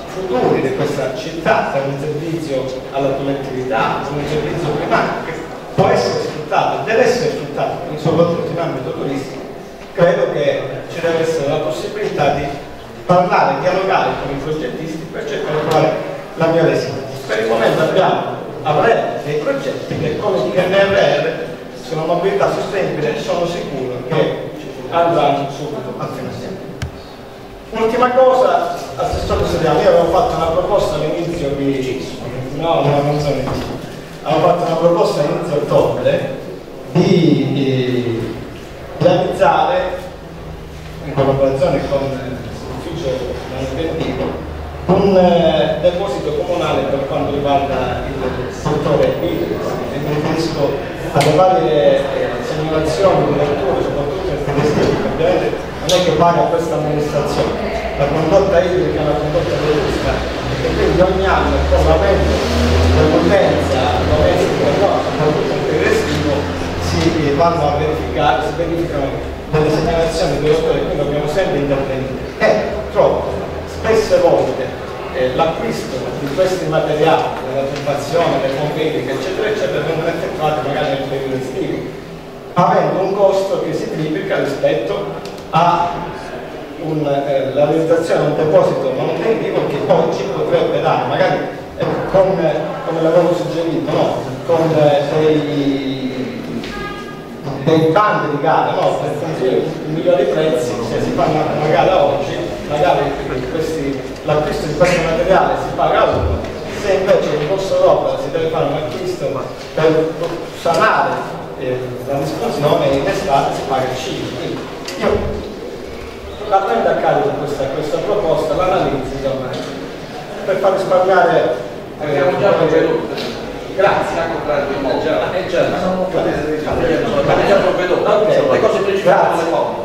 futuri di questa città per un servizio alla collettività, per un servizio primario può essere sfruttato, deve essere sfruttato, quindi soprattutto in ambito turistico, credo che ci deve essere la possibilità di parlare, dialogare con i progettisti per cercare di trovare la mia residenza. Per il momento abbiamo avremo dei progetti che come il PNRR sulla mobilità sostenibile sono sicuro che andranno subito a finanziamento. Ultima cosa, assessore Soriano, io avevo fatto una proposta all'inizio di... no, no, non sono inizio. Avevo fatto una proposta all'inizio ottobre di eh, realizzare in collaborazione con l'ufficio manutentivo un eh, deposito comunale per quanto riguarda il settore idrico. E mi riferisco alle varie eh, segnalazioni di letture, soprattutto nel tedesco, ovviamente non è che paga questa amministrazione, la condotta idrica è una condotta giusta e quindi ogni anno con l'aumento dell'utenza domestica no, soprattutto il restivo si vanno a verificare, si verificano delle segnalazioni dello e quindi dobbiamo sempre intervenire. E purtroppo spesse volte eh, l'acquisto di questi materiali, della turbazione, le pompe idriche, eccetera, eccetera, vengono effettuati magari nel periodo estivo, avendo un costo che si triplica rispetto a un, eh, la realizzazione di un deposito manutentivo che oggi potrebbe dare, magari eh, con, come l'avevo suggerito, no? con eh, dei, dei bandi di gara no? per conseguire migliori prezzi, se si fa una, gara oggi, magari l'acquisto di questo materiale si paga uno, se invece il costo d'opera si deve fare un acquisto per sanare eh, la disfunzione in estate si paga 5 io la prendo a carico questa, questa proposta, l'analizzi per far risparmiare eh, abbiamo già provveduto. grazie. A comprare il mondo. Eh già, provveduto. Le cose principali non le compro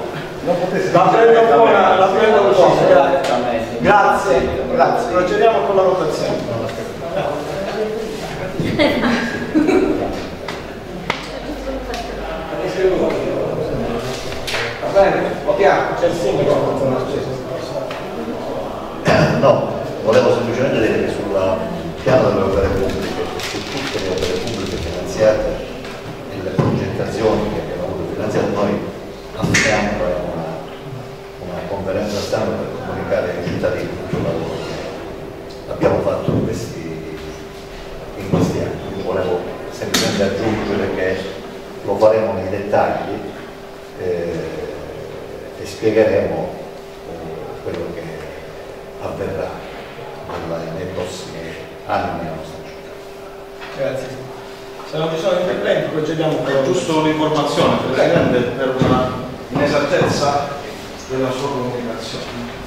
la prendo ancora, la prendo ancora grazie, grazie, procediamo con la votazione bene, votiamo. C'è il sindaco. No, volevo semplicemente dire che sul piano delle opere pubbliche, su tutte le opere pubbliche finanziate e le progettazioni che abbiamo avuto finanziate, noi affidiamo una, una conferenza stampa per comunicare ai cittadini tutto il lavoro che abbiamo fatto in questi, in questi anni. Quindi volevo semplicemente aggiungere che lo faremo nei dettagli. Eh, e spiegheremo eh, quello che avverrà nei prossimi anni nella nostra città. Grazie. Se non ci sono interventi procediamo con... Giusto un'informazione Presidente per una inesattezza della sua comunicazione.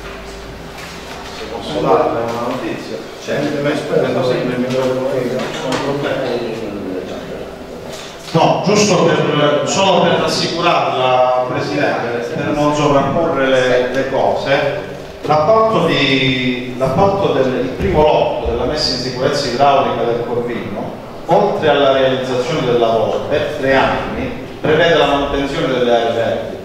Se posso darle una notizia. Certo, sempre il migliore sono problemi. No, giusto per, solo per rassicurarla Presidente, per non sovrapporre le, le cose, l'appalto del primo lotto della messa in sicurezza idraulica del Corvino, oltre alla realizzazione del lavoro per tre anni, prevede la manutenzione delle aree verdi.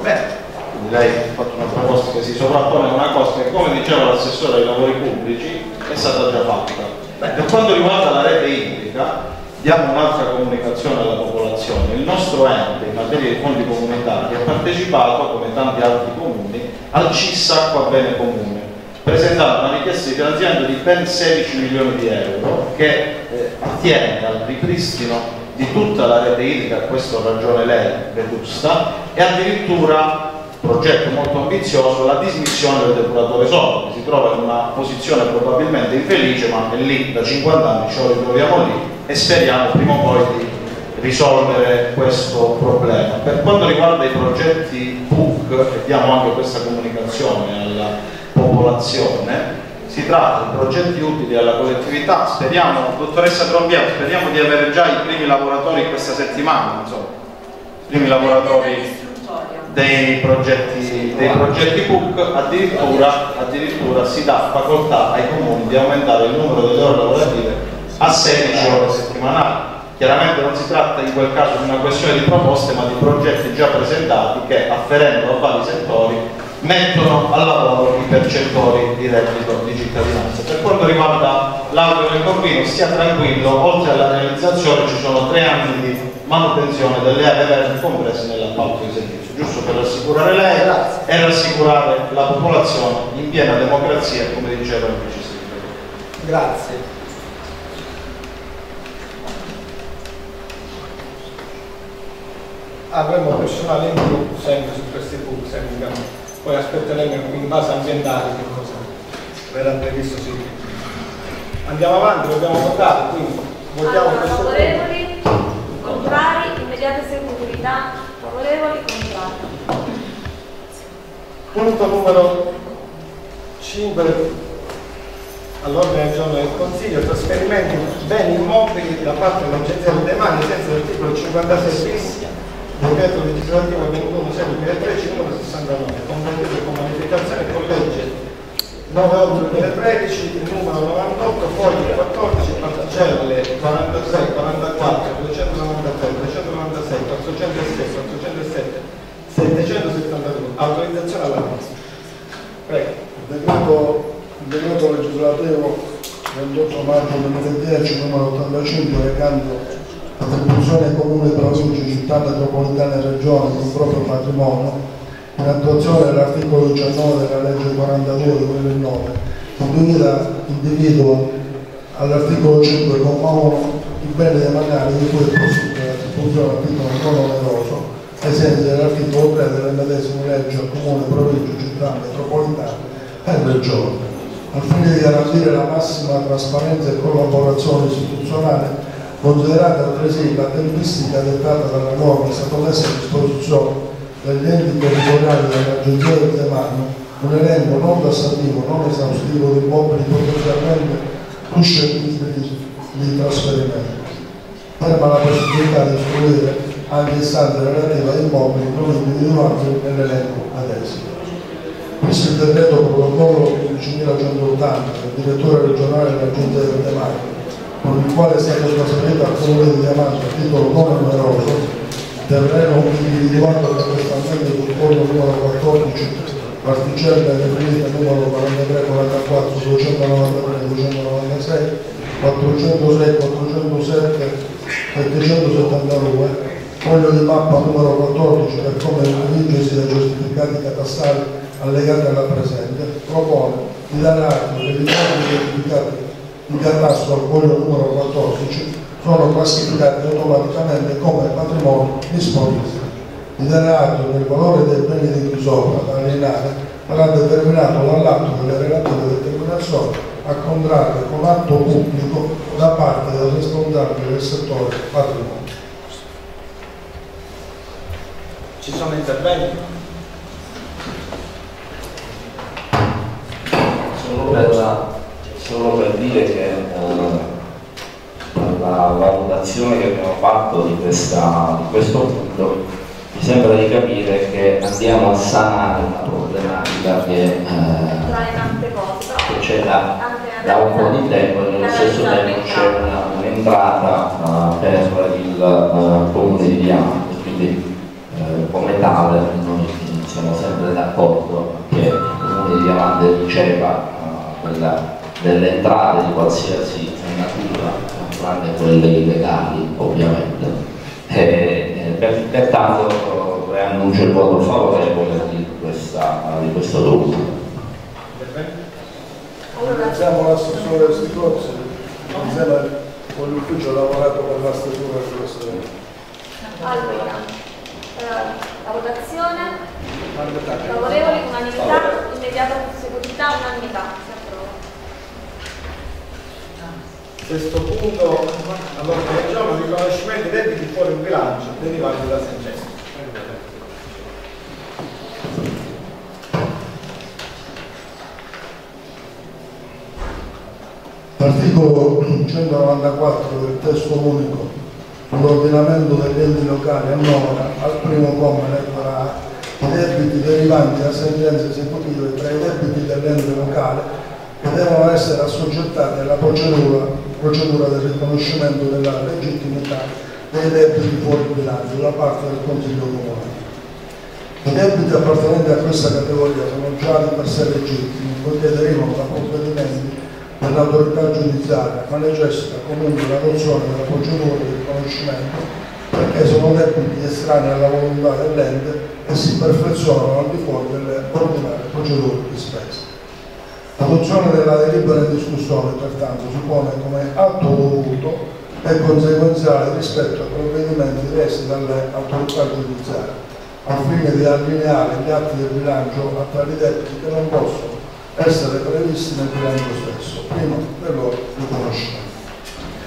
Bene, quindi lei ha fatto una proposta che si sovrappone a una cosa che come diceva l'assessore ai lavori pubblici è stata già fatta. Beh, per quanto riguarda la rete idrica, diamo un'altra comunicazione alla popolazione. Il nostro ente in materia di fondi comunitari ha partecipato, come tanti altri comuni, al CIS Acqua Bene Comune, presentato una richiesta di finanziamento di ben 16 milioni di euro che eh, attiene al ripristino di tutta la rete idrica, questo ha ragione lei, Vetusta, e addirittura progetto molto ambizioso, la dismissione del depuratore Soto, che si trova in una posizione probabilmente infelice, ma è lì da 50 anni, ce lo ritroviamo lì e speriamo prima o poi di risolvere questo problema. Per quanto riguarda i progetti PUC, e diamo anche questa comunicazione alla popolazione, si tratta di progetti utili alla collettività, speriamo, dottoressa Trombiano, speriamo di avere già i primi lavoratori questa settimana, insomma, i primi lavoratori dei progetti, dei progetti PUC, addirittura, addirittura si dà facoltà ai comuni di aumentare il numero delle ore lavorative a 16 ore settimanali. Chiaramente non si tratta in quel caso di una questione di proposte, ma di progetti già presentati che, afferendo a vari settori, mettono a lavoro i percettori di reddito di cittadinanza. Per quanto riguarda l'audio del Corvino, stia tranquillo, oltre alla realizzazione ci sono tre anni di manutenzione delle aree verdi comprese nell'appalto di servizio, giusto per rassicurare lei e rassicurare la popolazione in piena democrazia, come diceva il vice. Grazie. Avremo personale in più sempre su questi punti, sempre. poi aspetteremo in base ambientale che cosa verrà previsto. Sì. Andiamo avanti, dobbiamo votare, quindi votiamo Allora, questo punto. favorevoli, contrari, immediata esecutività, favorevoli, contrari. Punto numero 5 all'ordine del giorno del Consiglio, trasferimenti di beni immobili da parte dell'Agenzia del Demani, senza l'articolo 56 bis, decreto legislativo 21 seguito 2013 numero 69, convertito con modificazione con legge 9 2013, il numero 98, fogli 14, particelle 46, 44, 293, 396, 406, 407, 772, autorizzazione alla messa. Prego. Decreto, decreto legislativo 28 maggio 2010 numero 85 recando attribuzione ai comuni, province, città metropolitane e regioni sul proprio patrimonio in attuazione dell'articolo 19 della legge 42 del 2009 individua, individua all'articolo 5 comma 1 i beni demaniali di cui è possibile l'attribuzione a titolo non oneroso ai sensi dell'articolo 3 delle medesime leggi al comune, provincia, città metropolitane e regioni al fine di garantire la massima trasparenza e collaborazione istituzionale considerata altresì la tempistica dettata dalla stata messa a disposizione degli enti territoriali dell'Agenzia del Demanio un elenco non tassativo, non esaustivo di immobili potenzialmente suscettibili di trasferimento. Ferma la possibilità di escludere anche istanze relative a immobili non individuati nell'elenco ad esito. Visto il decreto protocollo 15180 del direttore regionale dell'Agenzia del Demanio con il quale è stato trasferito al comune di Diamante a titolo non numeroso terreno individuato da testamento sul fondo numero 14 particella definita numero 43 44 293 296 406 407 772 foglio di mappa numero 14 per come riconvincersi dai giustificati catastali allegati alla presente propone di dare atto che gli immobili identificati di catastro al foglio numero 14 sono classificati automaticamente come patrimonio disponibile. Di dare atto che il valore dei beni di cui sopra da alienare sarà determinato dall'atto delle relative determinazioni a contrarre con atto pubblico da parte del responsabile del settore patrimonio. Ci sono interventi? Solo per, solo per dire che eh, la valutazione che abbiamo fatto di, questa, di questo punto mi sembra di capire che andiamo a sanare una problematica che, eh, c'è da, da un po' di tempo e nello stesso tempo c'è un'entrata eh, per il eh, comune di Diamante, quindi eh, come tale noi siamo sempre d'accordo che il comune di Diamante riceva quella- delle entrate di qualsiasi natura, tranne quelle illegali ovviamente. E, eh, per- pertanto eh, preannuncio il voto favorevole di, questa, di questo documento. Ringraziamo l'assessore Sticozzi, insieme con l'ufficio ha lavorato per la stesura di questo Allora, eh, la votazione, favorevoli, unanimità, immediata consecutività, unanimità, si approva. Sesto punto, all'ordine del giorno, riconoscimento dei debiti fuori bilancio derivanti da sentenza. Articolo 194 del testo unico sull'ordinamento degli enti locali annovera al primo comma lettera A i debiti derivanti da sentenze esecutive tra i debiti dell'ente locale che devono essere assoggettati alla procedura, procedura del riconoscimento della legittimità dei debiti fuori bilancio da parte del Consiglio Comunale. I debiti appartenenti a questa categoria sono già di per sé legittimi poiché derivano da provvedimenti dell'autorità giudiziaria, ma necessita comunque l'adozione della procedura di riconoscimento perché sono debiti estranei alla volontà dell'ente e si perfezionano al di fuori delle ordinarie procedure di spesa. L'adozione della delibera in discussione pertanto si pone come atto voluto e conseguenziale rispetto ai provvedimenti resi dalle autorità giudiziarie al fine di allineare gli atti del bilancio a tali debiti che non possono essere previsti nel bilancio stesso, prima del loro riconoscimento.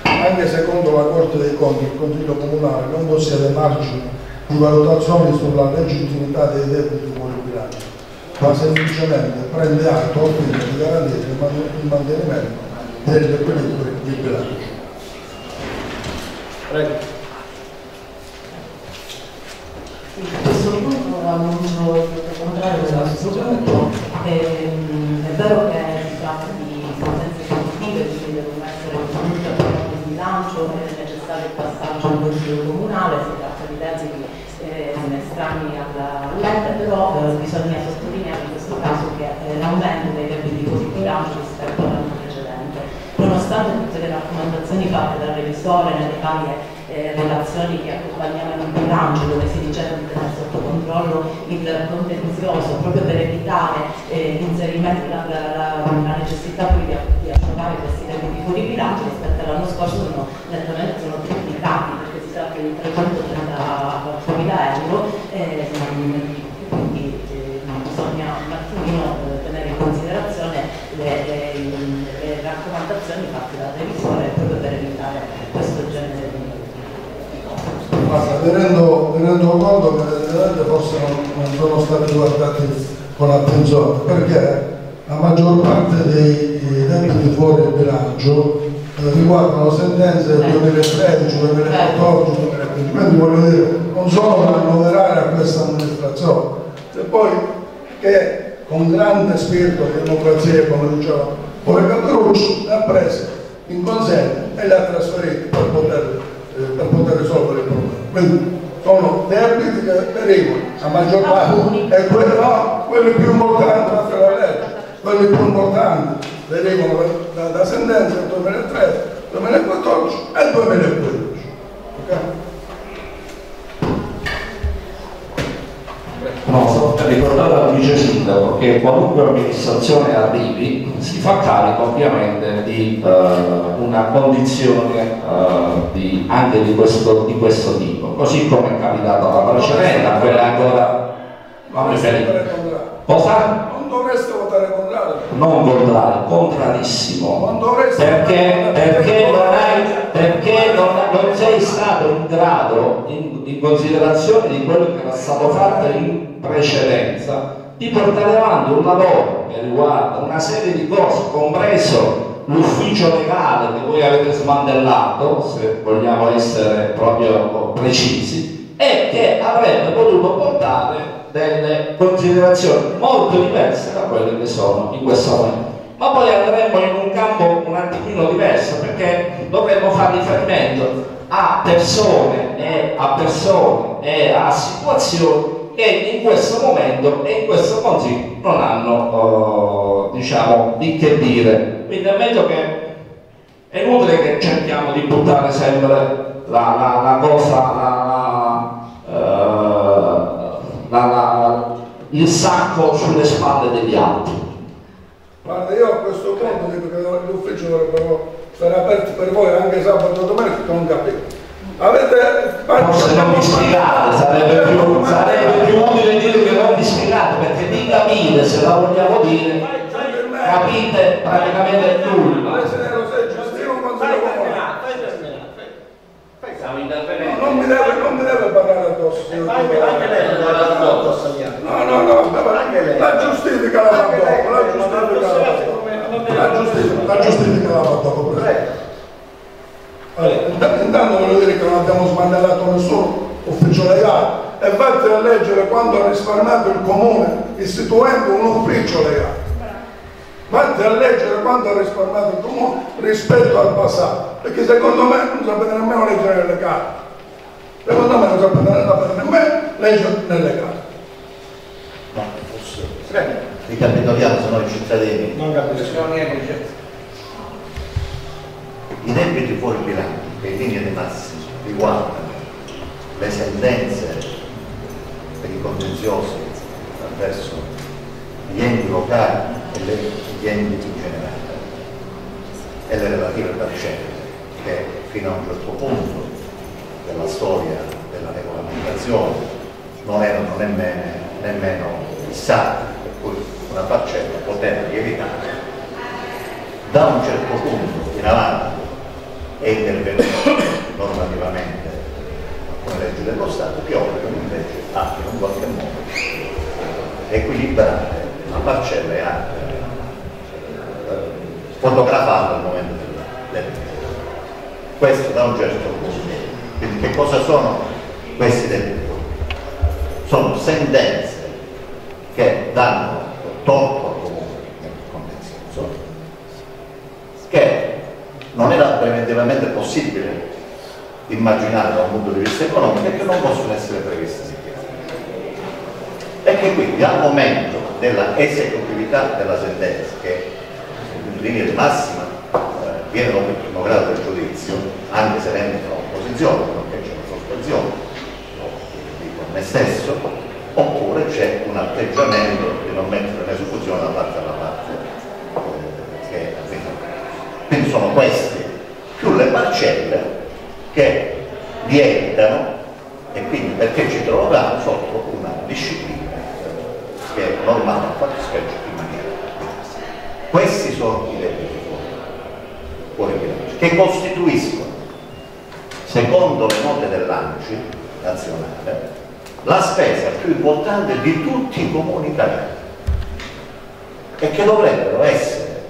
Anche secondo la Corte dei Conti il Consiglio Comunale non possiede margini di valutazione sulla legittimità dei debiti bilancio, ma semplicemente prende atto al fine di garantire il mantenimento degli equilibri di bilancio. Prego. A questo punto annuncio il voto contrario su questo punto. Ehm, è vero che si tratta di sentenze esecutive, quindi devono essere ottenute attraverso il bilancio, è necessario il passaggio al Consiglio Comunale, si tratta di debiti eh, estranei all'ente, però eh, bisogna caso che eh, l'aumento dei debiti fuori bilancio rispetto all'anno precedente. Nonostante tutte le raccomandazioni fatte dal revisore nelle varie eh, relazioni che accompagnavano il bilancio dove si diceva di tenere sotto controllo il contenzioso proprio per evitare eh, l'inserimento, la, la, la, necessità poi di, di approvare questi debiti fuori bilancio rispetto all'anno scorso sono nettamente sono triplicati perché si tratta di 330 euro eh, quindi eh, bisogna un attimino eh, tenere in considerazione le, le, le raccomandazioni fatte dal revisore proprio per evitare questo genere di Guarda, tenendo, tenendo conto che le vedete forse non, non sono stati guardati con attenzione, perché la maggior parte dei, dei debiti fuori il bilancio eh, riguardano sentenze del 2013, 2014, 2015, quindi voglio dire, non sono da annoverare a questa amministrazione. Se poi che con grande spirito di democrazia, come diceva Poi Caperucci, le ha prese in consegna e le ha trasferite per poter, eh, per poter risolvere. Quindi sono debiti che derivano, la maggior parte, e quelli, no, quelli più importanti, fatte la legge, quelli più importanti derivano da, da sentenze del 2013, 2014 e 2015. Okay? No, per ricordare al vice sindaco che qualunque amministrazione arrivi si fa carico ovviamente di uh, una condizione uh, di, anche di questo, di questo, tipo, così come è capitato alla precedente, quella ancora... Cosa? Non dovreste votare contrario. Non contrario, contrarissimo. Perché, perché, non, hai, perché non, non, sei stato in grado, in, in, considerazione di quello che era stato fatto in precedenza, di portare avanti un lavoro che riguarda una serie di cose, compreso l'ufficio legale che voi avete smantellato, se vogliamo essere proprio precisi, e che avrebbe potuto portare delle considerazioni molto diverse da quelle che sono in questo momento. Ma poi andremo in un campo un attimino diverso perché dovremo fare riferimento a persone e a persone e a situazioni che in questo momento e in questo consiglio non hanno uh, diciamo di che dire. Quindi ammetto che è inutile che cerchiamo di buttare sempre la, la, la cosa, la, il sacco sulle spalle degli altri. Guarda, io a questo punto dico che uffici dovrebbero stare aperti per voi anche sabato e domenica, non capito. Avete Forse non mi spiegate, sarebbe più, sarebbe più utile dire che non mi spiegate, perché di capire, se la vogliamo dire, capite praticamente nulla. Lei se ne lo sei Giustino, un consiglio comunale. Stiamo No, intervenendo. non mi deve, non mi deve parlare addosso, signor Anche, anche lei non deve parlare addosso agli altri. No, no, no, ma Anche lei. la giustifica la fa dopo, la giustifica la fa dopo. giustifica, la giustifica la fa dopo. Prego. Allora, int- intanto voglio dire che non abbiamo smantellato nessun ufficio legale e vattene a leggere quanto ha risparmiato il comune istituendo un ufficio legale. Vattene a leggere quanto ha risparmiato il comune rispetto al passato, perché secondo me non sapete nemmeno leggere le carte. Secondo me non sapete nemmeno leggere nelle carte. Ma forse ricapitoliamo, se no i cittadini. Non capisco. Signor Nieri, I debiti fuori bilancio, che in linea di massima riguardano le sentenze per i contenziosi attraverso gli enti locali e le- gli enti generali e le relative parcelle che fino a un certo punto della storia della regolamentazione non erano nemmeno, nemmeno fissate, per cui una parcella poteva lievitare da un certo punto in avanti è intervenuto normativamente alcune leggi dello Stato che obbligano invece a in qualche modo equilibrare la parcella anche eh, fotografarla al momento della questo da un certo punto quindi che cosa sono questi debiti? Sono sentenze che danno torto al comune nel contenzioso che non era preventivamente possibile immaginare da un punto di vista economico e che non possono essere previste. E che quindi al momento della esecutività della sentenza, che in linea di massima eh, viene dopo il primo grado del giudizio, anche se rendono opposizione, perché c'è una sospensione, lo dico a me stesso, oppure c'è un atteggiamento di non mettere in esecuzione da parte alla parte eh, che avviene. Quindi sono queste più le parcelle che lievitano e quindi perché ci troviamo sotto una disciplina che è normale a fattispecie in maniera diversa. Questi sono i debiti fuori, fuori bilancio, che costituiscono, secondo le note dell'ANCI nazionale, la spesa più importante di tutti i comuni italiani e che dovrebbero essere,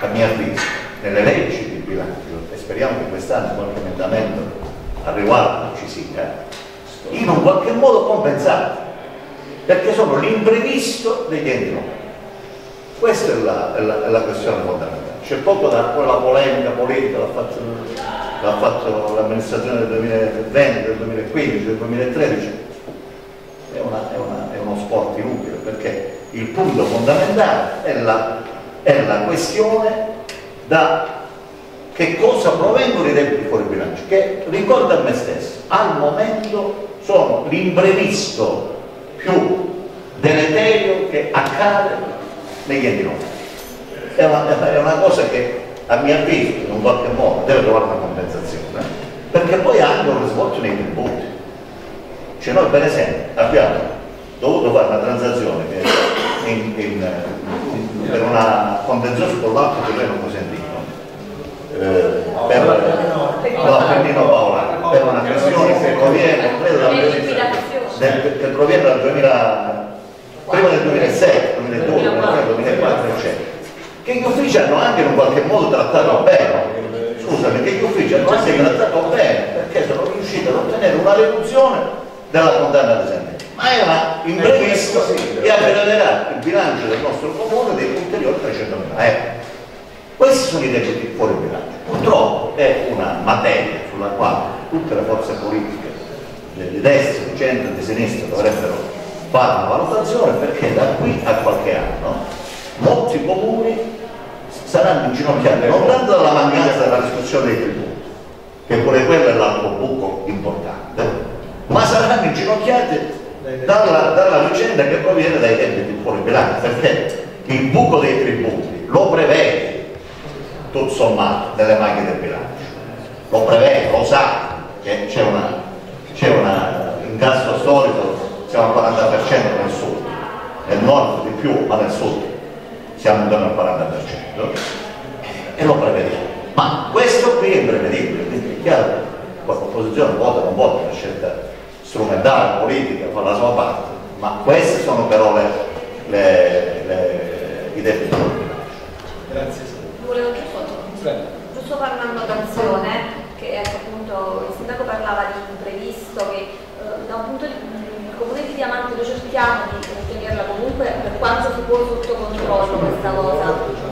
a mio avviso, nelle leggi di bilancio, e speriamo che quest'anno qualche emendamento al riguardo ci sia, in un qualche modo compensati, perché sono l'imprevisto degli enti locali. Questa è la, è la- è la questione fondamentale. C'è poco da quella polemica politica, l'ha fatto, l'amministrazione del 2020, del 2015, del 2013, è, una- è una- è uno sport inutile perché il punto fondamentale è la, è la questione da che cosa provengono i debiti fuori bilancio, che ricordo a me stesso, al momento sono l'imprevisto più deleterio che accade negli enti locali. È una, è una cosa che a mio avviso in un qualche modo deve trovare una compensazione, perché poi ha anche un risvolto nei tributi. Cioè noi per esempio abbiamo dovuto fare una transazione che in- in- in- per una contenzioso con l'altro terreno cosentino eh, per Paolano per una questione che proviene credo dal È 2006, liquidazione. del- che proviene dal 2000 prima del 2006, 2002, 2003, 2004 eccetera. Che gli uffici hanno anche in un qualche modo trattato bene. Scusami, che gli uffici hanno anche trattato bene perché sono riusciti ad ottenere una riduzione della condanna ad esempio. Ma era imprevisto e aggraverà il bilancio del nostro comune di ulteriori 300 mila euro questi sono i debiti fuori bilancio. Purtroppo è una materia sulla quale tutte le forze politiche di destra, di centro e di sinistra dovrebbero fare una valutazione perché da qui a qualche anno molti comuni saranno inginocchiati non tanto dalla mancanza della discussione dei tributi, che pure quello è l'altro buco importante, ma saranno inginocchiati dalla, dalla vicenda che proviene dai debiti fuori bilancio, perché il buco dei tributi lo prevede tutto sommato, delle macchine del bilancio. Lo prevede, lo sa che c'è una, c'è una incasso storico, siamo al 40% nel sud, nel nord di più, ma nel sud siamo intorno al 40% e lo prevediamo. Ma questo qui è imprevedibile, quindi è chiaro che l'opposizione vota o non vota, una scelta strumentale, politica, fa la sua parte, ma queste sono però le, le, le, i debiti del bilancio. Grazie. Volevo giusto, giusto fare una ecco, appunto il sindaco parlava di imprevisto che eh, da un punto di il comune di Diamante noi cerchiamo di tenerla comunque per quanto si può sotto controllo questa cosa.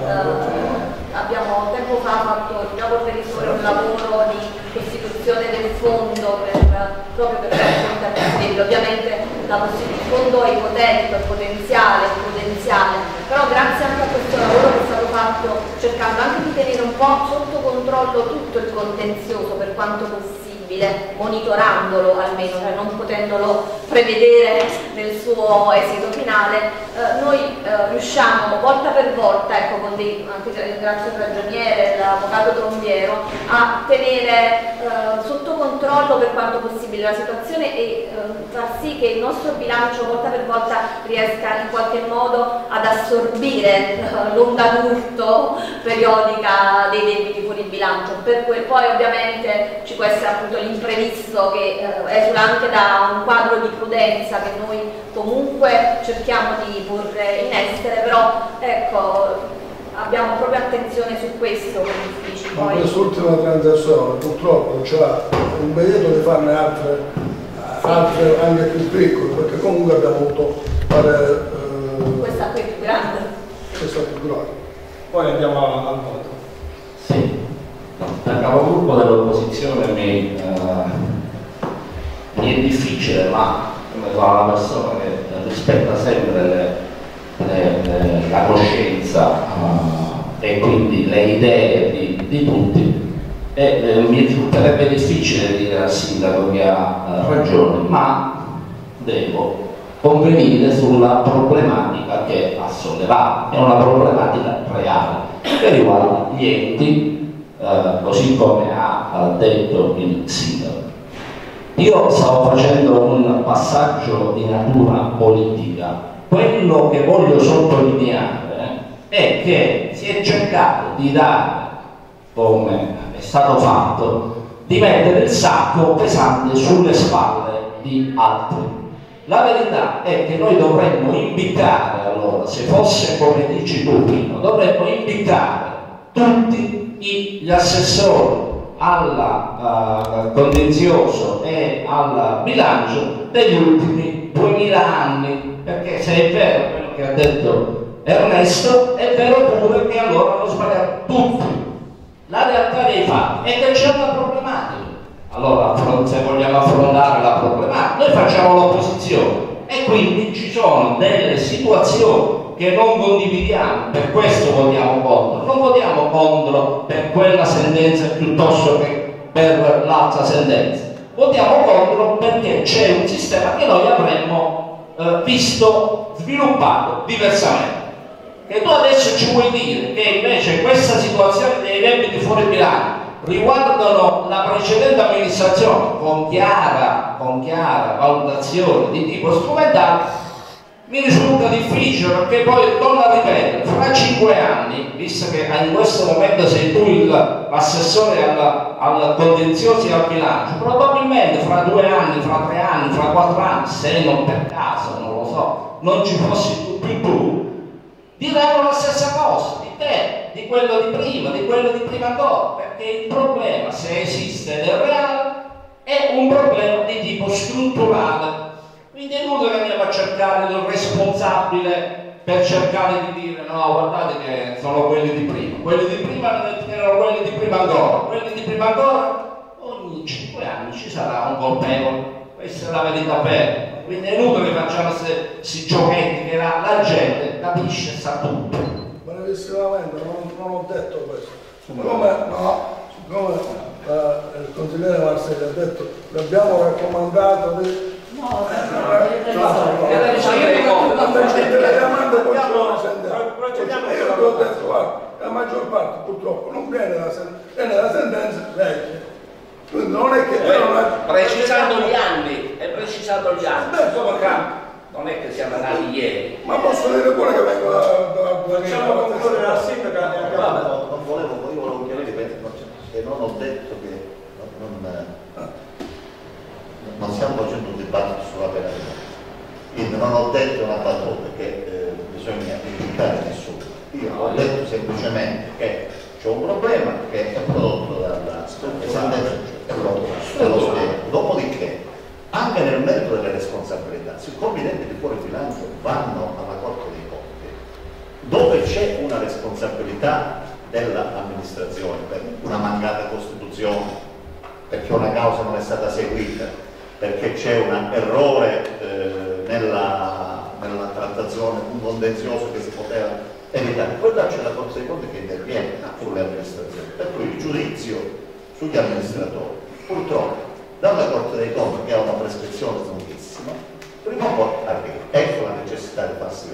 Eh, abbiamo tempo fa fatto col direttore un lavoro di costituzione del fondo per, proprio per fare fronte a questi Ovviamente la possibilità il fondo ipotetico, potenziale, potenziale, però grazie anche a questo lavoro che è stato fatto cercando anche di tenere un po' sotto controllo tutto il contenzioso per quanto possibile possibile, monitorandolo almeno, cioè non potendolo prevedere nel suo esito finale, eh, noi eh, riusciamo volta per volta, ecco, con dei, anche ringrazio il ragioniere, l'avvocato Trombiero, a tenere eh, sotto controllo per quanto possibile la situazione e eh, far sì che il nostro bilancio volta per volta riesca in qualche modo ad assorbire eh, l'onda d'urto periodica dei debiti fuori bilancio. Per cui poi ovviamente ci può essere appunto l'imprevisto che eh, esula anche da un quadro di prudenza che noi comunque cerchiamo di porre in essere, però ecco, abbiamo proprio attenzione su questo uffici. Ma quest'ultima transazione purtroppo c'è un biglietto di farne altre, altre anche più piccole, perché comunque abbiamo avuto fare... Eh, questa qui è più grande. Questa è più grande. Poi andiamo al voto. Sì, da capogruppo dell'opposizione mi, eh, mi, è difficile, ma come fa una persona che rispetta sempre le, le, le, la coscienza eh, e quindi le idee di, di tutti, e, eh, mi risulterebbe difficile dire al sindaco che ha eh, ragione, ma devo convenire sulla problematica che ha sollevato, è una problematica reale che riguarda gli enti eh, così come ha detto il sindaco. Io stavo facendo un passaggio di natura politica. Quello che voglio sottolineare è che si è cercato di dare, come è stato fatto, di mettere il sacco pesante sulle spalle di altri. La verità è che noi dovremmo impiccare, allora, se fosse come dici tu, Pino, dovremmo impiccare tutti gli assessori al uh, contenzioso e al bilancio degli ultimi 2000 anni, perché se è vero quello che ha detto Ernesto, è vero pure che allora hanno sbagliato tutti. La realtà dei fatti è che c'è una problematica. Allora, se vogliamo affrontare la problematica, noi facciamo l'opposizione e quindi ci sono delle situazioni che non condividiamo, per questo votiamo contro. Non votiamo contro per quella sentenza piuttosto che per l'altra sentenza. Votiamo contro perché c'è un sistema che noi avremmo eh, visto sviluppato diversamente. E tu adesso ci vuoi dire che invece questa situazione dei debiti fuori bilancio riguardano la precedente amministrazione con chiara, con chiara valutazione di tipo strumentale mi risulta difficile perché poi, torno a ripetere, fra cinque anni, visto che in questo momento sei tu l'assessore al, al contenzioso e al bilancio, probabilmente fra due anni, fra tre anni, fra quattro anni, se non per caso, non lo so, non ci fossi tu, più tu, diranno la stessa cosa di te, di quello di prima, di quello di prima ancora, perché il problema, se esiste ed è reale, è un problema di tipo strutturale quindi è inutile che andiamo a cercare il responsabile per cercare di dire no, guardate che sono quelli di prima. Quelli di prima erano quelli di prima ancora. Quelli di prima ancora, ogni 5 anni ci sarà un colpevole. Questa è la verità vera. Quindi è inutile che facciamo questi giochetti che la, la, gente capisce, sa tutto. Brevissimamente, non, non ho detto questo. Siccome, no, siccome eh, il consigliere Marselli ha detto che abbiamo raccomandato di No, Eh, no, no, no, no, no, io ho detto, guarda, la maggior parte purtroppo non viene da, sen- viene da sentenze vecchie. Quindi non è che Eh, non è... Precisando gli anni, è precisato gli anni. Beh, Non è che siamo nati ieri. Ma posso dire pure che vengo da, da Facciamo concludere la sindaca e abbiamo no, non volevo, io volevo chiarire che non ho detto che non, non, non stiamo facendo un dibattito sulla penalità. Quindi non ho detto una battuta che eh, bisogna giudicare nessuno. Io ho detto semplicemente che c'è un problema che è prodotto dalla sentenza dello Stato. Dopodiché, anche nel merito delle responsabilità, siccome i enti di fuori bilancio vanno alla Corte dei Conti, dove c'è una responsabilità dell'amministrazione per una mancata costituzione, perché una causa non è stata seguita, perché c'è un errore eh, nella, nella trattazione, un contenzioso che si poteva evitare, poi là c'è la Corte dei Conti che interviene sulle amministrazioni, per cui il giudizio sugli amministratori, purtroppo, dalla Corte dei Conti che ha una prescrizione lunghissima, prima o poi arriva. Ecco la necessità di farsi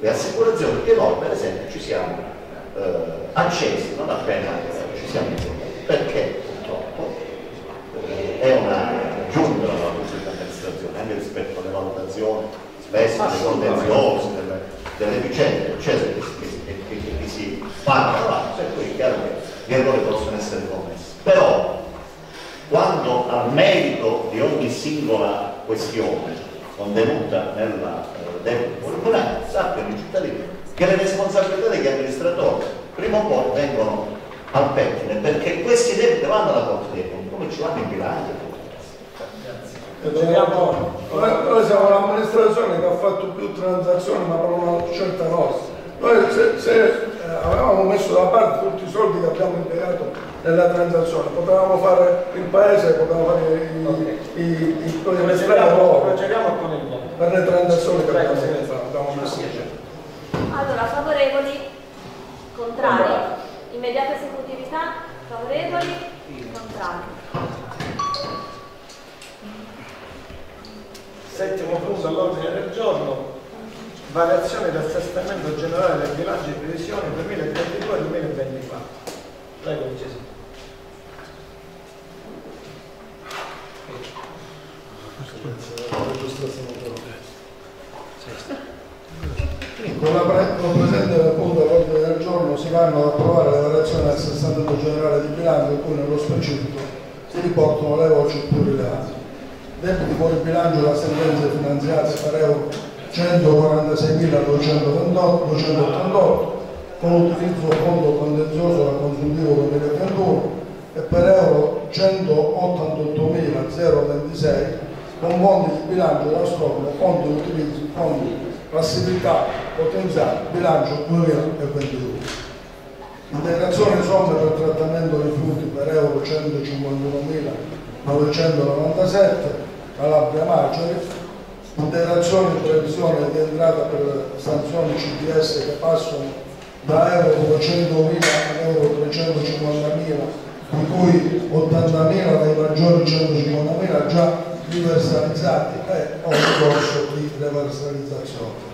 le, assicurazioni che noi per esempio ci siamo eh, accesi non appena ci siamo impegnati, perché purtroppo eh, è una giunta della pubblica amministrazione anche rispetto alle valutazioni spesso dei contenziosi, delle, delle vicende eccetera che, si fanno, per cui è chiaro che gli errori possono essere commessi. Però quando al merito di ogni singola questione contenuta nella eh, debito sappiano i cittadini che le responsabilità degli amministratori prima o poi vengono al pettine perché questi debiti vanno alla Corte dei Conti come ci vanno in bilancio Noi, noi siamo un'amministrazione che ha fatto più transazioni ma per una scelta nostra. Noi se, se eh, avevamo messo da parte tutti i soldi che abbiamo impiegato nella transazione, potevamo fare il paese, potevamo fare i, i, i, i, il voto. per le transazioni che Prego, abbiamo segretario. fatto, abbiamo messo in giro. Allora, favorevoli, contrari, immediata esecutività, favorevoli, contrari. Settimo punto all'ordine del giorno, variazione del generale del bilancio di previsione 2022-2024. Prego, Vincenzo. Con la con il presente punto all'ordine del giorno si vanno ad approvare le variazioni del assestamento generale di bilancio in cui nello specifico si riportano le voci più rilevanti. Debiti fuori bilancio da sentenze finanziate per euro 146.288 con utilizzo fondo contenzioso da consuntivo 2021 e per euro 188.026 con fondi di bilancio da strono, fondi di utilizzo, fondi classificati, potenziali, bilancio 2022. Integrazione somme per trattamento rifiuti per euro 151.997 Calabria Maceri, integrazione in previsione di entrata per sanzioni CDS che passano da euro 200.000 a euro 350.000, di cui 80.000 dei maggiori 150.000 già universalizzati e o in corso di reversalizzazione.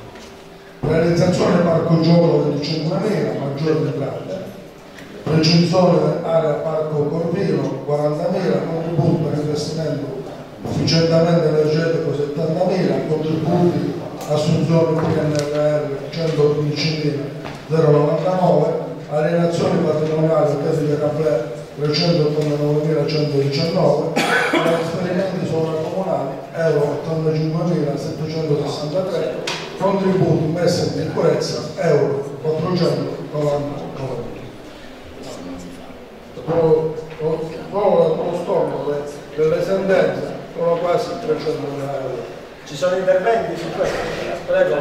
Realizzazione parco gioco 25.000, maggiore entrate. Recinzione area parco Corvino 40.000, contributo per investimento efficientamento energetico 70.000, contributi assunzioni PNRR 115.099, alienazioni patrimoniali tesi di Caffè 389.119, trasferimenti sovracomunali euro 85.763, contributi messi in sicurezza euro 499. Solo lo storno delle sentenze sono quasi 300 euro. Ci sono interventi su questo? Prego.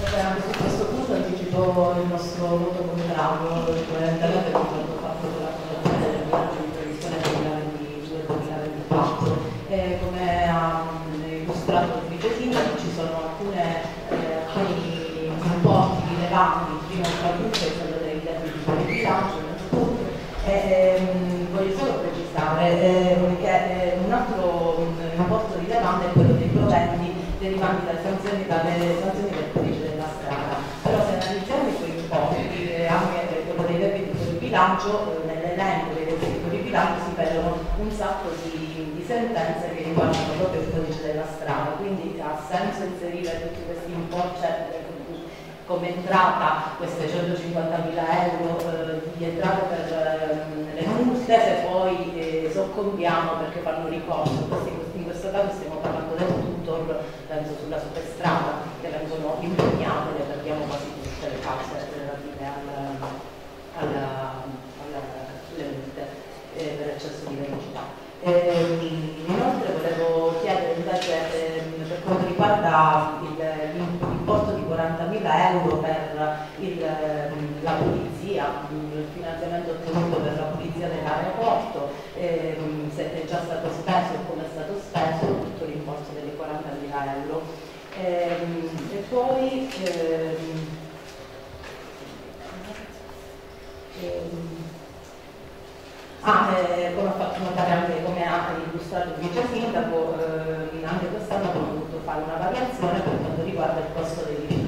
Vabbè, anche su questo punto anticipo il nostro voto contrario, coerentemente spiace, eh, ehm, voglio solo precisare eh, che eh, un altro mm, apporto rilevante è quello dei proventi derivanti dalle sanzioni, dalle sanzioni del codice della strada. Però se analizziamo i suoi importi e anche quello dei debiti sul bilancio, nell'elenco dei debiti sul bilancio si vedono un sacco di, di sentenze che riguardano proprio il codice della strada, quindi ha senso inserire tutti questi importi cioè, come entrata queste 150.000 euro eh, di entrate per eh, le multe se poi eh, soccombiamo perché fanno ricorso. in questo caso stiamo parlando del tutor, penso sulla superstrada, che vengono impegnate, le perdiamo quasi tutte le case relative alle multe eh, per eccesso di velocità. Eh, inoltre volevo chiedere invece eh, per quanto riguarda 40.000 euro per il, ehm, la pulizia, il finanziamento ottenuto per la pulizia dell'aeroporto, eh, se è già stato speso e come è stato speso tutto l'importo delle 40.000 euro. Ehm, e poi ehm, Ah, eh, come ha fatto notare anche come ha illustrato il vice sindaco, eh, anche quest'anno abbiamo dovuto fare una variazione per quanto riguarda il costo dei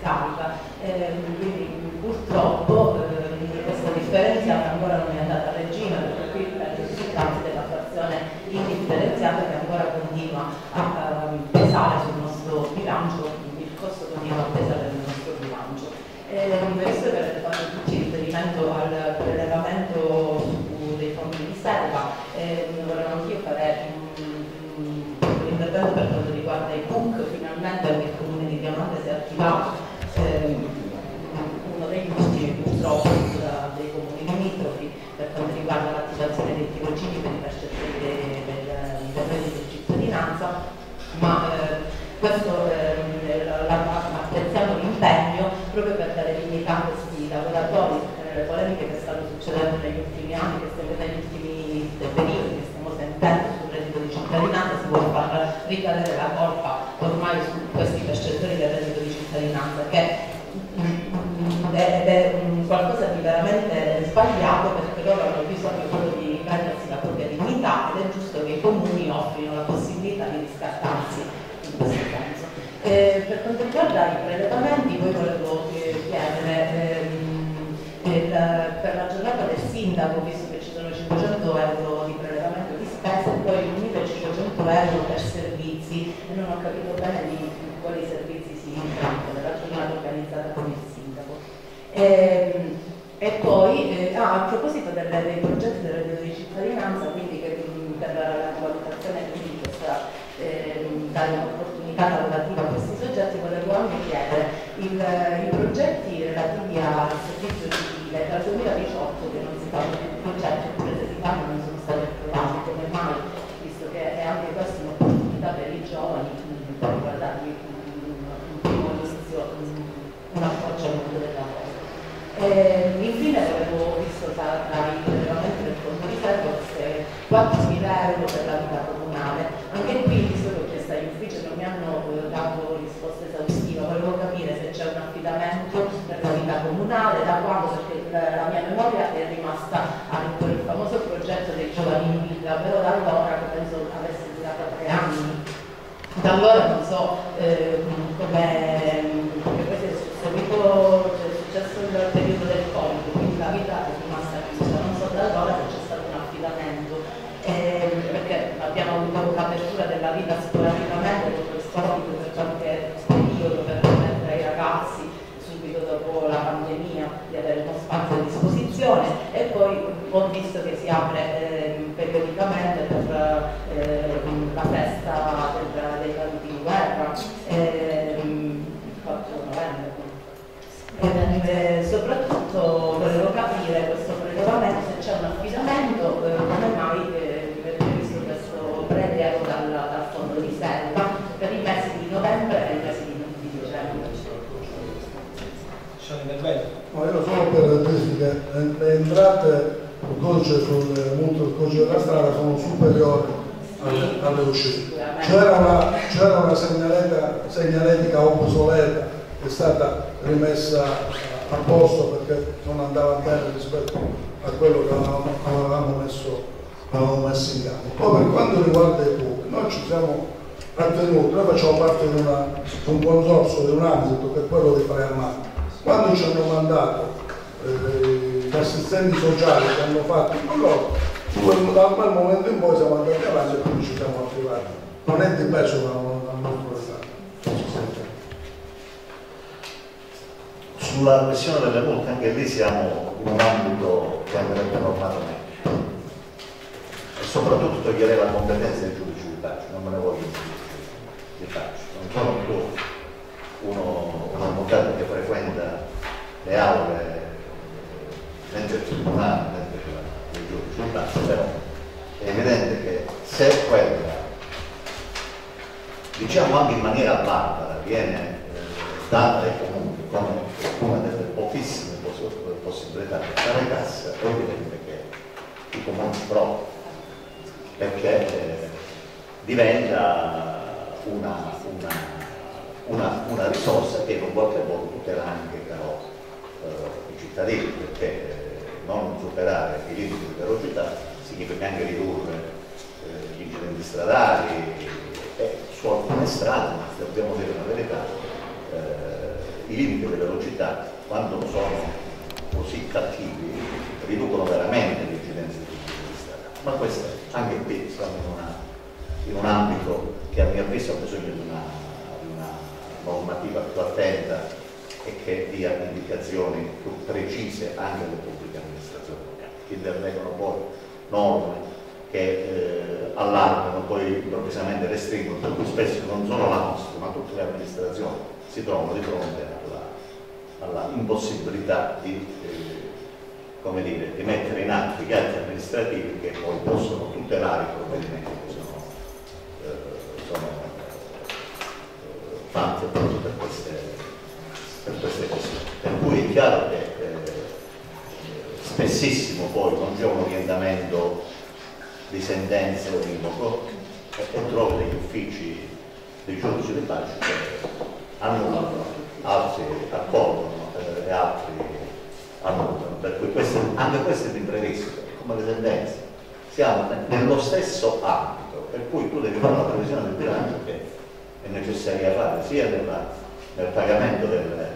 scarica. Eh, quindi purtroppo eh, questa differenza ancora non è andata a regime perché qui per i risultati della frazione indifferenziata che ancora continua a pesare sul nostro bilancio, il costo continua a pesare sul nostro bilancio. Eh, che avete fatto tutti riferimento al prelevamento dei fondi di riserva. Eh, volevo anch'io fare un, intervento per quanto riguarda i PUC, finalmente il comune di Diamante si è attivato, eh, uno degli ultimi purtroppo da, dei comuni limitrofi per quanto riguarda l'attivazione dei tirocini per i percettori del, del reddito di cittadinanza, ma eh, questo eh, apprezziamo l'impegno proprio per dare dignità a questi lavoratori, perché nelle polemiche che stanno succedendo negli ultimi anni, che stiamo negli ultimi periodi che stiamo sentendo sul reddito di cittadinanza, si vuole far ricadere la colpa ormai su questi percettori del reddito di cittadinanza, che mm, è, qualcosa di veramente sbagliato perché loro hanno bisogno solo di prendersi la propria dignità ed è giusto che i comuni offrino la possibilità di riscattarsi in questo senso. Eh, per quanto riguarda i prelevamenti, poi volevo sindaco, visto che ci sono 500 euro di prelevamento di spese e poi 1500 euro per servizi, e non ho capito bene di quali servizi si tratta nella giornata organizzata con il sindaco. E, e poi, eh, ah, a proposito delle, dei progetti del reddito di cittadinanza, quindi che, per la valutazione di questa, eh, un'opportunità lavorativa a questi soggetti, volevo anche chiedere il, i progetti relativi al servizio civile dal 2018 che non si fanno più progetti oppure se si fanno non sono stati approvati, come mai? Visto che è anche questa un'opportunità per i giovani per guardargli un primo inizio, un approccio al mondo del lavoro. E, infine volevo, visto tra, tra i prelevamenti del fondo riserva, queste 4.000 euro per la vita comunale, anche qui visto che ho chiesto agli uffici non mi hanno eh, dato risposta esaustiva, volevo capire se c'è un affidamento per la vita comunale, da quando, perché la mia memoria è rimasta a il famoso progetto dei giovani in villa, però da allora penso avesse durato tre anni. Da allora non so eh, come, è seguito, cioè, è successo il periodo del Covid, quindi la vita è rimasta chiusa, non so da allora se c'è stato un affidamento, eh, perché abbiamo avuto l'apertura della vita scolasticamente dopo il Covid per qualche periodo per permettere ai ragazzi subito dopo la pandemia di avere uno spazio a disposizione. E poi ho visto che si apre eh, periodicamente per eh, la festa del, dei caduti in guerra, eh, il 4 novembre. Soprattutto volevo capire questo prelevamento, se c'è un affidamento, eh, come mai eh, avete visto questo prelievo dal, dal fondo di riserva per i mesi di novembre e i mesi di, di dicembre. No, io solo per dirvi che le, le entrate sul codice, sul mutuo del codice della strada sono superiori alle, alle uscite. C'era una, c'era una segnaletica, segnaletica obsoleta che è stata rimessa a posto perché non andava bene rispetto a quello che avevamo, avevamo, messo, avevamo messo, in campo. Poi per quanto riguarda i PUC, noi ci siamo attenuti, noi facciamo parte di una, un consorzio di un ambito che è quello di Preamano. Quando ci hanno mandato eh, assistenti sociali che hanno fatto il colloquio, da quel momento in poi siamo andati avanti e quindi ci siamo attivati. Non è dipeso dal nostro Stato. Sulla questione delle multe, anche lì siamo in un ambito che andrebbe normato meglio. E soprattutto toglierei la competenza del giudice di pace, non me ne voglio di pace. Non sono più uno, un avvocato che frequenta le aule mentre il tribunale, mentre il giudice di pace, però è evidente che se quella, diciamo anche in maniera barbara, viene eh, data ai comuni come una delle pochissime poss- di fare cassa, è evidente che i comuni provano, perché eh, diventa una, una, una, una risorsa che in qualche modo tutela anche però eh, i cittadini, perché eh, non superare i limiti di velocità significa anche ridurre eh, gli incidenti stradali e su alcune strade, ma dobbiamo dire la verità, i limiti di velocità quando sono così cattivi riducono veramente gli incidenti di strada. Ma questo anche qui siamo in, una, in un ambito che a mio avviso ha bisogno di una, di una normativa più attenta e che dia indicazioni più precise anche alle pubbliche amministrazioni locali. Intervengono poi norme che eh, allargano, poi improvvisamente restringono, per cui spesso non solo la nostra, ma tutte le amministrazioni si trovano di fronte alla, alla impossibilità di, come dire, di mettere in atto gli atti amministrativi che poi possono tutelare i provvedimenti che sono, eh, sono eh, fatti appunto per queste, per queste questioni. Per cui è chiaro che eh, spessissimo poi non c'è un orientamento di sentenze univoco e, e trovo degli uffici dei giudici di pace che annullano, altri accolgono eh, e altri annullano. Per cui questo, anche questo è imprevisto, come le sentenze. Siamo nello stesso ambito, per cui tu devi fare una previsione del bilancio che è necessaria fare sia nella, nel pagamento delle,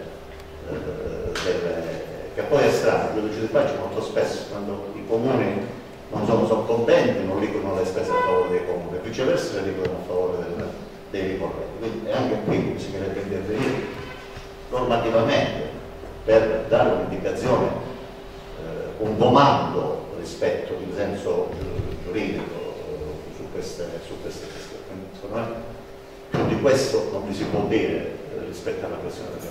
eh, delle che poi è strano, i giudici di pace molto spesso quando i comuni non sono, sono contenti, non dicono le spese a favore dei comuni, viceversa le dicono a favore del, dei ricorrenti. Quindi anche qui bisognerebbe intervenire normativamente per dare un'indicazione, eh, un comando rispetto in senso giuridico eh, su, queste, su queste questioni. Secondo me più di questo non mi si può dire eh, rispetto alla questione del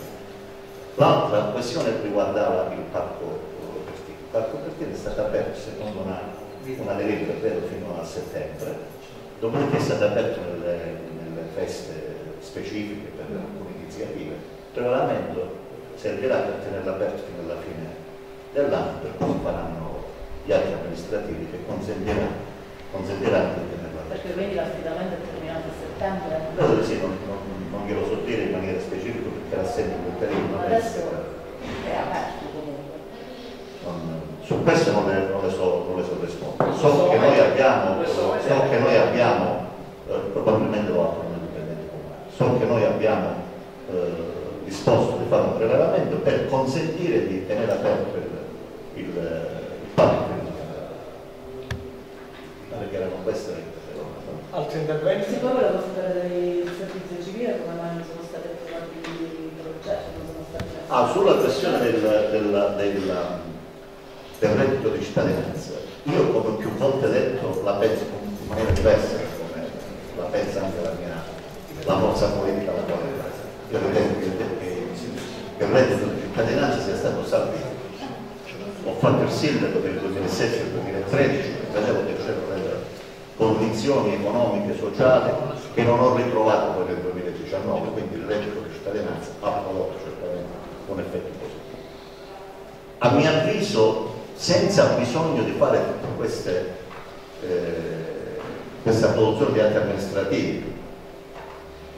L'altra questione riguardava il parco Pertini. Il parco Pertini è stato aperto secondo una, una delibera, credo, fino a settembre, dopodiché è stato aperto nelle, nelle feste specifiche per alcune iniziative. Regolamento servirà per tenerlo aperto fino alla fine dell'anno, per cui si faranno gli atti amministrativi che consentiranno, consentiranno di tenerlo aperto. Perché quindi l'affidamento è terminato a settembre? Di sì, non, non, non glielo so dire in maniera specifica perché era sempre quel periodo. Adesso è aperto comunque. Non- su questo non le, non le so, non le so rispondere. So che noi abbiamo, so che noi abbiamo eh, probabilmente lo aprono i dipendenti comunali, so che noi abbiamo eh, disposto di fare un prelevamento per consentire di tenere aperto il, il, il parco. Perché erano queste le cose. Altri interventi? Sì, poi volevo sapere del servizio civile come mai non sono stati approvati i progetti, non sono stati messi. Ah, sulla questione del, del, del, del reddito di cittadinanza, io come più volte detto la penso in maniera diversa, come la pensa anche la mia la forza politica alla quale io ritengo che, che- che il reddito di cittadinanza sia stato salvato. Ho fatto il sindaco del 2007 e del 2013, vedevo che c'erano delle condizioni economiche e sociali che non ho ritrovato poi nel 2019, quindi il reddito di cittadinanza ha prodotto certamente un effetto positivo. A mio avviso, senza bisogno di fare tutte queste, eh, questa produzione di atti amministrativi,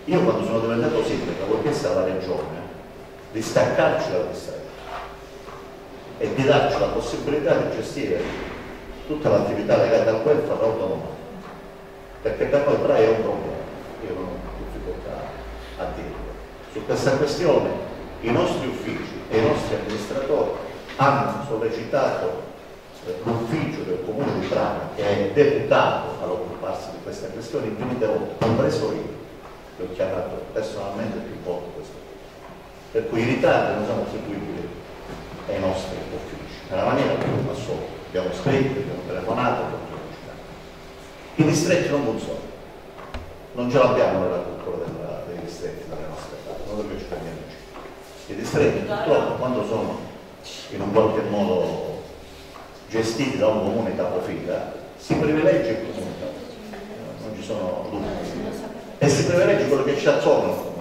io quando sono diventato sindaco avevo chiesto alla regione di staccarci dal distretto e di darci la possibilità di gestire tutta l'attività legata al welfare autonomamente. Perché per noi Brai è un problema, io non ho difficoltà a dirlo. Su questa questione i nostri uffici e i nostri amministratori hanno sollecitato eh, l'ufficio del comune di Praga che è deputato ad occuparsi di queste questioni infinite volte, compreso io, che ho chiamato personalmente più volte questo. Per cui i ritardi non sono attribuibili ai nostri uffici, nella maniera più assoluta. Abbiamo scritto, abbiamo telefonato, abbiamo. I distretti non funzionano, non ce l'abbiamo nella cultura della, dei distretti dalle nostre parti, non perché ci prendiamoci. I distretti purtroppo quando sono in un qualche modo gestiti da un comune capofila si privilegia il comune capofila, non ci sono dubbi, e si privilegia quello che c'è attorno.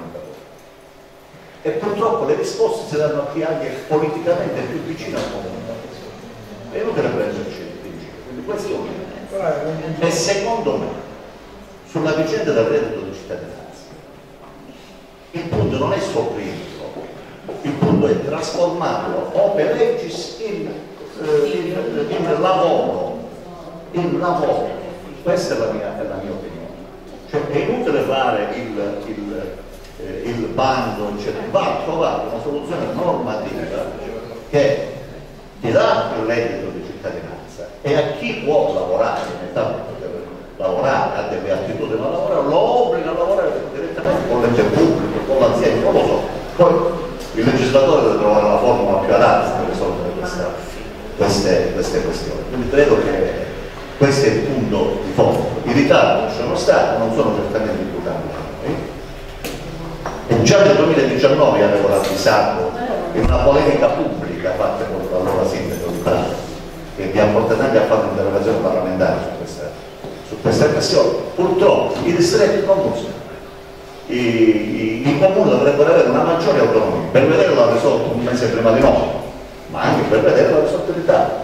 E purtroppo le risposte si danno a chi anche politicamente più vicino al comune. È inutile prenderci in giro, quindi questo è E secondo me, sulla vicenda del reddito di cittadinanza, il punto non è sopprirlo, il punto è trasformarlo o per legis in, eh, in, in lavoro, in lavoro. Questa è la mia, è la mia opinione. Cioè è inutile fare il, il, eh, il bando, eccetera. va a trovare una soluzione normativa che ti dà il reddito di cittadinanza e a chi può lavorare in età lavorare, ha delle attitudini a lavorare, lo obbliga a lavorare direttamente con l'ente pubblico, con l'azienda, non lo so. Poi il legislatore deve trovare la formula più adatta per risolvere questa, queste, queste, questioni. Quindi credo che questo è il punto di fondo. I ritardi ci sono stati, non sono certamente imputabili. E già nel 2019 avevo ravvisato in una polemica pubblica fatta con l'allora sindaco di Prato, che mi ha portato anche a fare un'interrogazione parlamentare su questa, su questa questione. Purtroppo i distretti funzionano i, i, i, comuni dovrebbero avere una maggiore autonomia. per vedere l'ha risolto un mese prima di noi, ma anche per vedere la risolto l'Italia.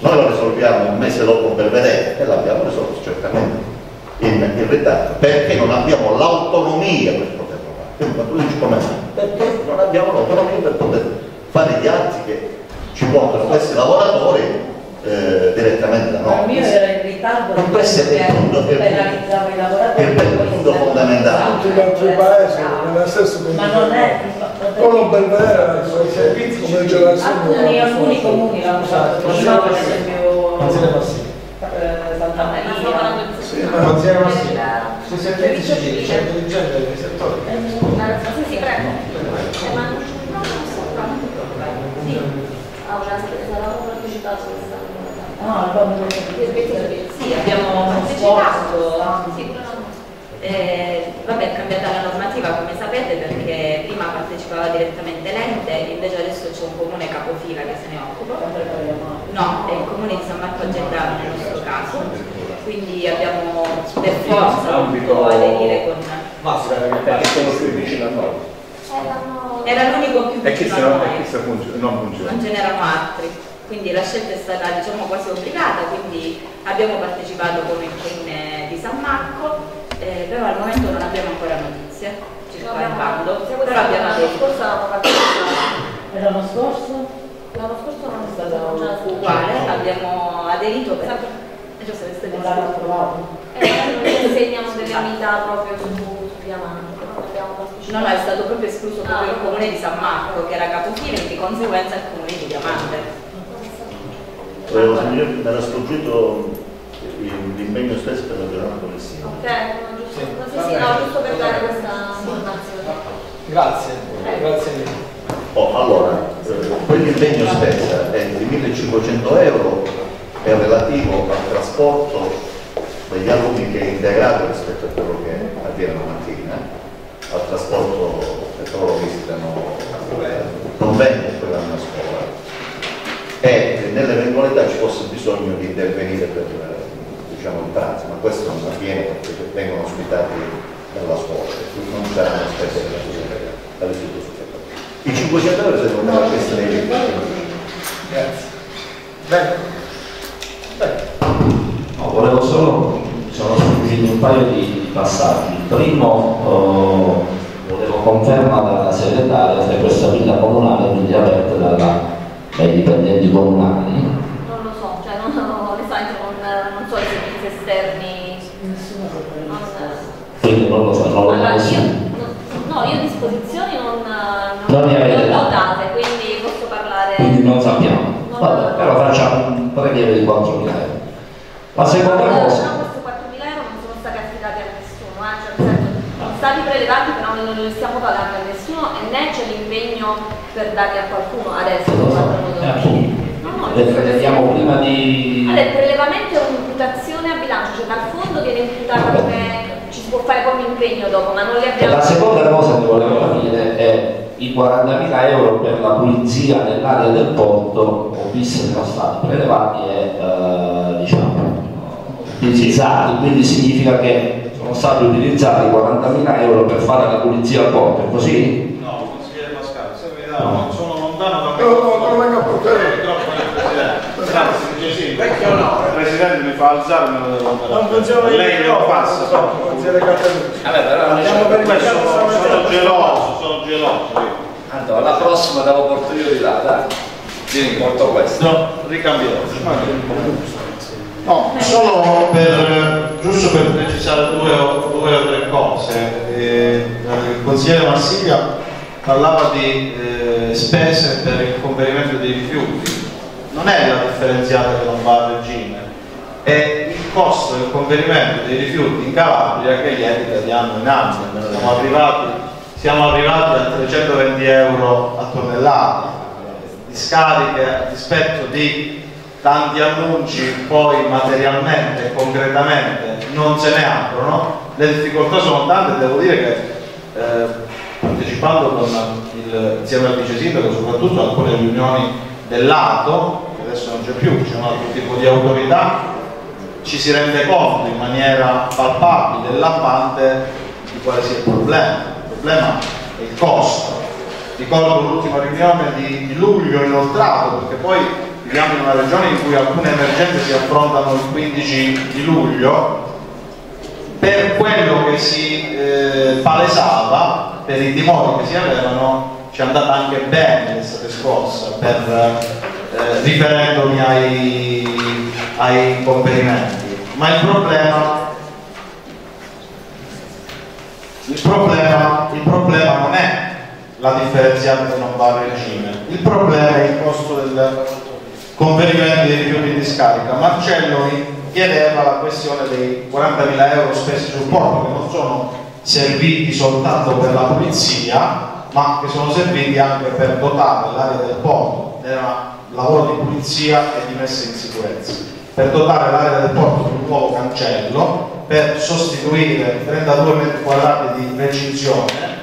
Noi lo risolviamo un mese dopo per vedere e l'abbiamo risolto certamente in, in ritardo, perché non abbiamo l'autonomia per come perché non abbiamo l'autonomia per poter fare gli atti che ci portano questi lavoratori eh, direttamente da noi. Il mio era in ritardo questo è il punto, penalizzava i lavoratori. È il punto fondamentale. Tutti gli altri paesi, nella stessa Ma non è. Solo per vedere i servizi come generazione. Alcuni, alcuni comuni l'hanno fatto, per esempio eh, Santa Maria. Sì, ma non si civili, c'è del genere nei settori. Sì, sì, prego. Eh. Ah, una sarà partecipato questa abbiamo partecipato. Sì, eh, vabbè, è cambiata la normativa come sapete perché prima partecipava direttamente l'ente, invece adesso c'è un comune capofila che se ne occupa. No, è il comune di San Marco Gedrano nel nostro caso. Quindi abbiamo per forza dovuto aderire con. Basta, perché sono più vicino a noi. Era l'unico più vicino a non, noi. e chi se non funziona. non ce n'erano altri. Quindi la scelta è stata diciamo quasi obbligata, quindi abbiamo partecipato come il comune di San Marco, eh, però al momento non abbiamo ancora notizie circa il bando, però abbiamo. E l'anno scorso? L'anno scorso non è stato uguale, abbiamo aderito per... Eh, già sareste Non l'hanno approvato. Eh, noi insegniamo delle unità proprio su, su Diamante. No, no, è stato proprio escluso Ah, proprio il comune di San Marco, che era capofila e di conseguenza il comune di Diamante. Volevo dire, mi era sfuggito l'impegno stesso per la giornata progressiva. Ok, no, giusto, sì, sì, no, giusto per dare questa informazione. Grazie, grazie mille. Oh, allora, eh, quell'impegno stesso è di 1500 euro, è relativo al trasporto degli alunni che è integrato rispetto a quello che avviene la mattina, al trasporto che loro visitano convegno e poi vanno a scuola. E nell'eventualità ci fosse bisogno di intervenire per diciamo, il pranzo, ma questo non avviene perché vengono ospitati nella scuola, quindi non saranno spese dall'istituto superiore. I 500 euro secondo me questa è Grazie. Bene. No, volevo solo, sono sfuggiti un paio di passaggi. Il primo, eh, volevo conferma dalla segretaria se questa villa comunale è quindi aperta dalla- dai dipendenti comunali. Non lo so, cioè non, onestamente non, non so i servizi esterni. Nessuno Non, Quindi non lo so, non lo allora, io, so. no, no, io disposizioni non, Non ne avete non ho date. date, quindi posso parlare Quindi non sappiamo. Vabbè, però facciamo un prelievo di 4.000 euro. La seconda cosa, questi 4.000 euro non sono stati affidati a nessuno, eh? cioè, senso, sono stati prelevati però non li stiamo pagando a nessuno e né c'è l'impegno per darli a qualcuno adesso. lo so, eh, appunto, No, no, le preleviamo prima di... Allora, il prelevamento è un'imputazione a bilancio, cioè dal fondo viene imputata come ci si può fare come impegno dopo, ma non li E abbiamo. la seconda cosa che volevo capire è i 40.000 euro per la pulizia nell'area del porto, ho visto che sono stati prelevati e eh, diciamo utilizzati, quindi significa che sono stati utilizzati 40.000 euro per fare la pulizia al porto, è così? No, consigliere Pascale, se mi dà, non sono lontano da me. No, no, non vengo a portare. Grazie, dice sì. Il Presidente mi fa alzare me lo devo andare. Non funziona Lei lo passa. Andiamo per Questo sono, geloso, sono geloso. io. Tanto alla prossima te lo porto io di là, dai. Vieni, porto questo. No, ricambierò. No, solo per, giusto per precisare due o, due o tre cose. Eh, il consigliere Marsiglia parlava di eh, spese per il conferimento dei rifiuti. Non è la differenziata che non va a regime, costo del conferimento dei rifiuti in Calabria che lievita di anno in anno. Siamo arrivati, siamo arrivati a 320 euro a tonnellata discariche a dispetto di tanti annunci poi materialmente e concretamente non se ne aprono le difficoltà sono tante devo dire che eh, partecipando con il, insieme al vice sindaco soprattutto a alcune riunioni dell'ATO che adesso non c'è più c'è un altro tipo di autorità ci si rende conto in maniera palpabile e lampante di quale sia il problema. Il problema è il costo. Ricordo l'ultima riunione di, luglio inoltrato, perché poi viviamo in una regione in cui alcune emergenze si affrontano il 15 di luglio, per quello che si eh, palesava, per i timori che si avevano, ci è andata anche bene l'estate scorsa, per, eh, riferendomi ai, ai conferimenti. Ma il problema il problema, il problema non è la differenziata che non va regime, il problema è il costo del conferimento dei rifiuti in discarica. Marcello chiedeva la questione dei 40.000 euro spesi sul porto, che non sono serviti soltanto per la pulizia, ma che sono serviti anche per dotare l'area del porto, era lavoro di pulizia e di messa in sicurezza, per dotare l'area del porto di un nuovo cancello, per sostituire 32 metri quadrati di recinzione,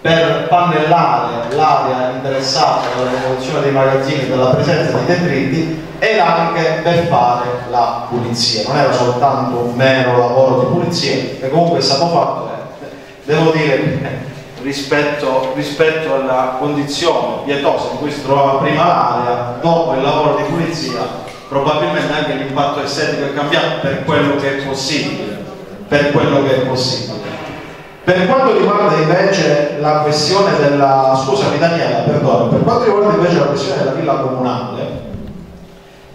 per pannellare l'area interessata dalla demolizione dei magazzini e dalla presenza di detriti ed anche per fare la pulizia. Non era soltanto un mero lavoro di pulizia, che comunque è stato fatto, eh, devo dire, rispetto, rispetto alla condizione pietosa in cui si trovava prima l'area, dopo il lavoro di pulizia, probabilmente anche l'impatto estetico è cambiato per quello che è possibile. Per quello che è possibile. Per quanto riguarda invece la questione della, scusami Daniela, perdono, per quanto riguarda invece la questione della villa comunale,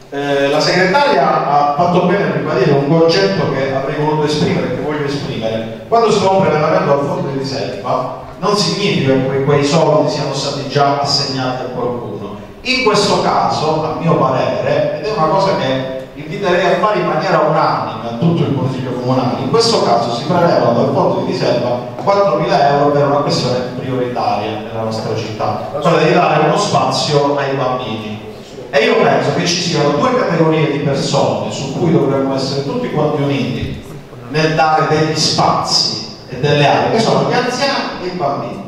eh, la segretaria ha fatto bene a ribadire un concetto che avrei voluto esprimere, che voglio esprimere. Quando si fa un prelevamento al fondo di riserva, non significa che quei soldi siano stati già assegnati a qualcuno. In questo caso, a mio parere, ed è una cosa che inviterei a fare in maniera unanime a tutto il Consiglio Comunale, in questo caso si prelevano dal fondo di riserva 4.000 euro per una questione prioritaria nella nostra città, quella di dare uno spazio ai bambini. E io penso che ci siano due categorie di persone su cui dovremmo essere tutti quanti uniti nel dare degli spazi e delle aree, che sono gli anziani e i bambini.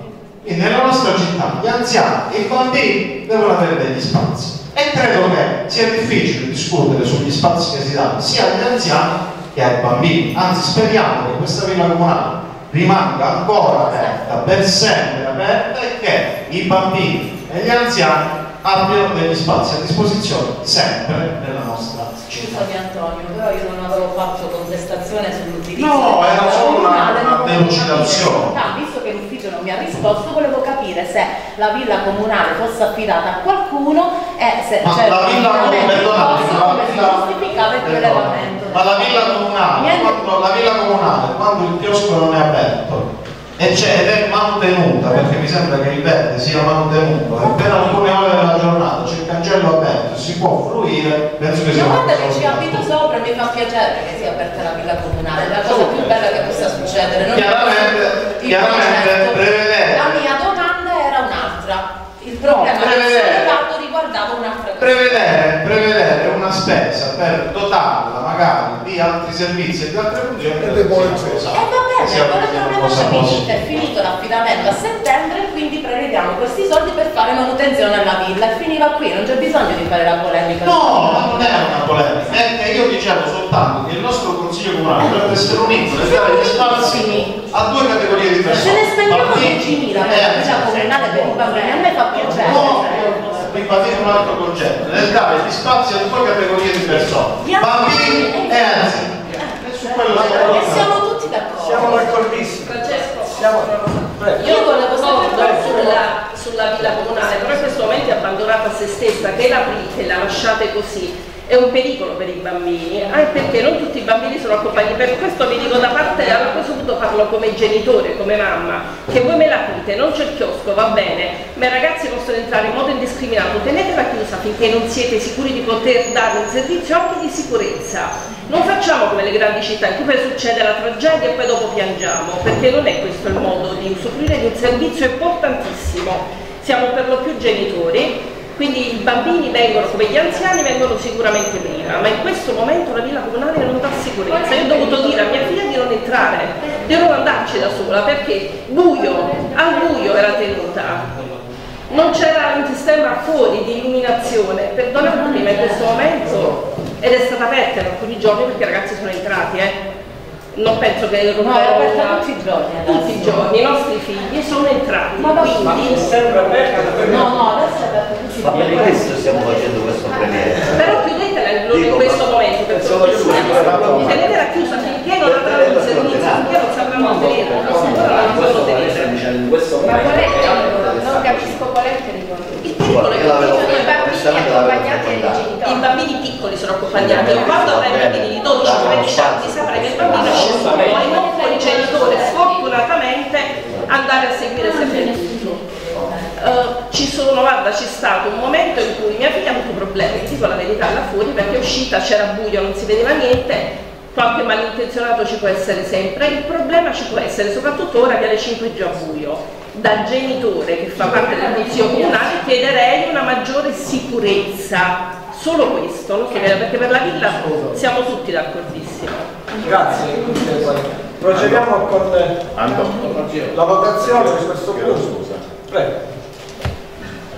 Quindi nella nostra città gli anziani e i bambini devono avere degli spazi. E credo che sia difficile discutere sugli spazi che si danno sia agli anziani che ai bambini. Anzi, speriamo che questa villa comunale rimanga ancora aperta, per sempre aperta e che i bambini e gli anziani abbiano degli spazi a disposizione sempre nella nostra città. Scusami Antonio, però io non avevo fatto contestazione sull'utilizzo No, era solo una- una delucidazione. capire- ah, visto che l'ufficio non mi ha risposto, volevo capire se la villa comunale fosse affidata a qualcuno e se Ma c'era la villa un comunale, perdonate, come si giustificava il prelevamento. Ma la villa comunale, quando, la villa comunale, quando il chiosco non è aperto ed è mantenuta, perché mi sembra che il verde sia mantenuto, e per alcune ore della giornata c'è il cancello aperto, si può fruire, penso che sia guarda che ci abito sopra mi fa piacere che sia aperta la villa comunale, la cosa più bella che possa succedere. non Chiaramente, chiaramente prevedere. La mia domanda era un'altra. Il problema No, prevedere. sollevato riguardava un'altra cosa. Prevedere, prevedere una spesa per dotarla magari di altri servizi e di altre funzioni E una cosa- E va bene, sia quello una cosa positiva. è finito l'affidamento a settembre e quindi prevediamo questi soldi per fare manutenzione alla villa e finiva qui, non c'è bisogno di fare la polemica. No, ma non è una polemica, è che io dicevo soltanto che il nostro consiglio comunale dovrebbe essere unito nel dare gli spazi a due categorie di Ce persone. ne spendiamo Bambini 10.000 per e la comunale per i bambini, a me fa piacere. No, ribadire un altro concetto, nel dare gli spazi a due categorie di persone, bambini e anziani. E su quello E siamo tutti d'accordo. Siamo d'accordissimo. Francesco, Siamo... Io volevo sapere sulla, sulla villa comunale, però in questo momento è abbandonata a se stessa, che l'aprite e la lasciate così. È un pericolo per i bambini, anche perché non tutti i bambini sono accompagnati. Per questo vi dico da parte, a questo punto parlo come genitore, come mamma, che voi me l'aprite, non c'è il chiosco, va bene, ma i ragazzi possono entrare in modo indiscriminato, tenetela chiusa finché non siete sicuri di poter dare un servizio anche di sicurezza. Non facciamo come le grandi città in cui poi succede la tragedia e poi dopo piangiamo, perché non è questo il modo di usufruire di un servizio importantissimo. Siamo per lo più genitori, quindi i bambini vengono come gli anziani vengono sicuramente prima, ma in questo momento la villa comunale non dà sicurezza. Io ho dovuto dire a mia figlia di non entrare, di non andarci da sola perché buio, al buio era tenuta. Non c'era un sistema fuori di illuminazione, perdonatemi ma in questo momento ed è stata aperta in alcuni giorni perché i ragazzi sono entrati, eh. Non penso che No, è aperta tutti i giorni. adesso. tutti i giorni i nostri figli sono entrati, Ma quindi È sempre aperta per No, no, adesso è aperta tutti i Ma per giorni. questo stiamo facendo questo premiere. Però chiudetela in Dico, questo ma- momento, per sono cortesia. chiusi, Tenetela chiusa finché non avranno un servizio, finché non sapranno tenere, allora non possono tenere. in questo Ma qual è il pericolo? Non capisco qual è il pericolo. Il pericolo è che Ai frequentato. genitori. i bambini piccoli sono accompagnati. Quando avrai bambini di 12-13 anni saprai che il bambino esce solo e non può il genitore sfortunatamente andare a seguire sempre tutto. Eh, ci sono, guarda, c'è stato un momento in cui mia figlia ha avuto problemi, dico la verità, là fuori perché è uscita, c'era buio, non si vedeva niente, qualche malintenzionato ci può essere sempre, il problema ci può essere soprattutto ora che alle 5 è già buio. Da genitore che fa parte del consiglio comunale chiederei una maggiore sicurezza, solo questo, non so, perché per la villa siamo tutti d'accordissimo. Grazie. Procediamo con Anto, la votazione di questo punto. scusa. Prego.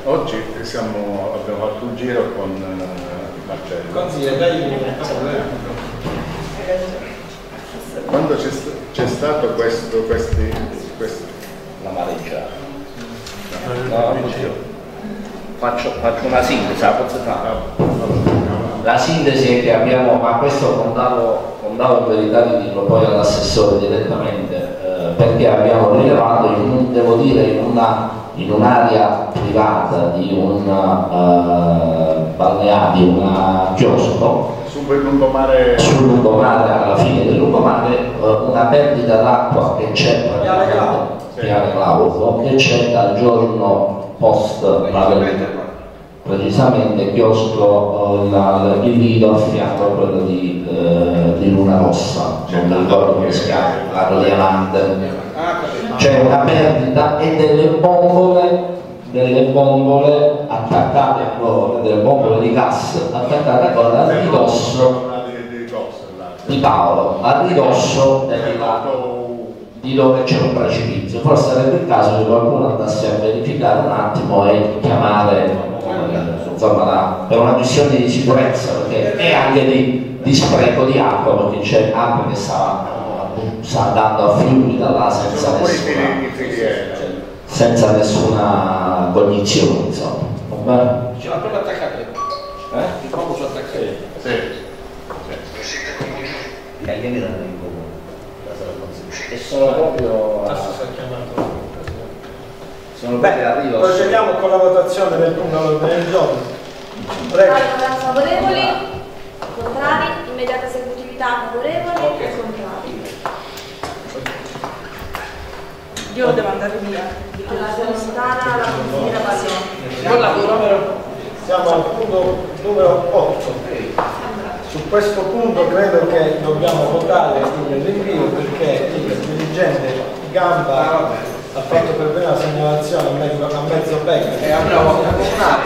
Oggi siamo, abbiamo fatto un giro con eh, Marcello. Consigliere, dai Quando c'è, st- c'è stato questo, questi, questi, la mareggiata. No, faccio, faccio una sintesi, la posso fare? La sintesi è che abbiamo, ma questo contavo, contavo in verità di dirlo poi all'assessore direttamente, eh, perché abbiamo rilevato, in un- devo dire, in, una, in un'area privata di un eh, balneare, di un chiosco, lungomare. Sul lungomare, alla fine del lungomare, eh, una perdita d'acqua che c'è praticamente, Piave Claudio, che c'è dal giorno post precisamente chiosco eh, la- il lido a fianco a quello di, eh, di Luna Rossa, non mi ricordo come si chiama, la diamante. C'è una perdita e delle bombole, delle bombole attaccate a colore, delle bombole di gas attaccate a colore a ridosso di, di di Paolo, a ridosso della, di dove c'è un precipizio. Forse sarebbe il caso che qualcuno andasse a verificare un attimo e chiamare eh, insomma, la- per una missione di sicurezza, perché è anche di, di spreco di acqua, perché c'è acqua che sta, eh, sta andando a fiumi da là senza nessuna, senza nessuna cognizione. Insomma. Va bene? Ce l'ha proprio attaccato. Eh? Il proprio su attaccato. Sì. E che mi danno in comune? La sala consigliere. E sono proprio. Adesso si è chiamato. Sono Beh, arrivo. procediamo con la votazione del punto all'ordine del giorno. Prego. Allora, favorevoli, contrari, immediata esecutività, favorevoli e contrari. Io devo andare via. Alla lontana la considerazione. Buon lavoro. Siamo al punto numero 8. Su questo punto credo che dobbiamo votare il rinvio perché il dirigente Gamba ha fatto pervenire la segnalazione a mezzo, a mezzo becco. E andremo a comunale.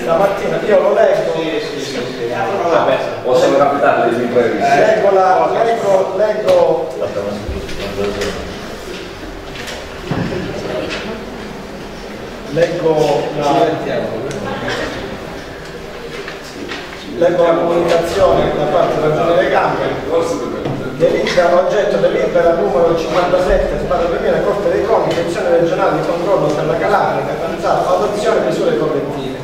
Stamattina io lo leggo. Vabbè, possono capitare degli imprevisti. Leggo, la, leggo, leggo leggo la, leggo la comunicazione da parte del ragioniere Gamba delibera oggetto delibera numero 57 spara 2000 Corte dei Conti sezione regionale di controllo per la Calabria Catanzaro adozione di misure correttive.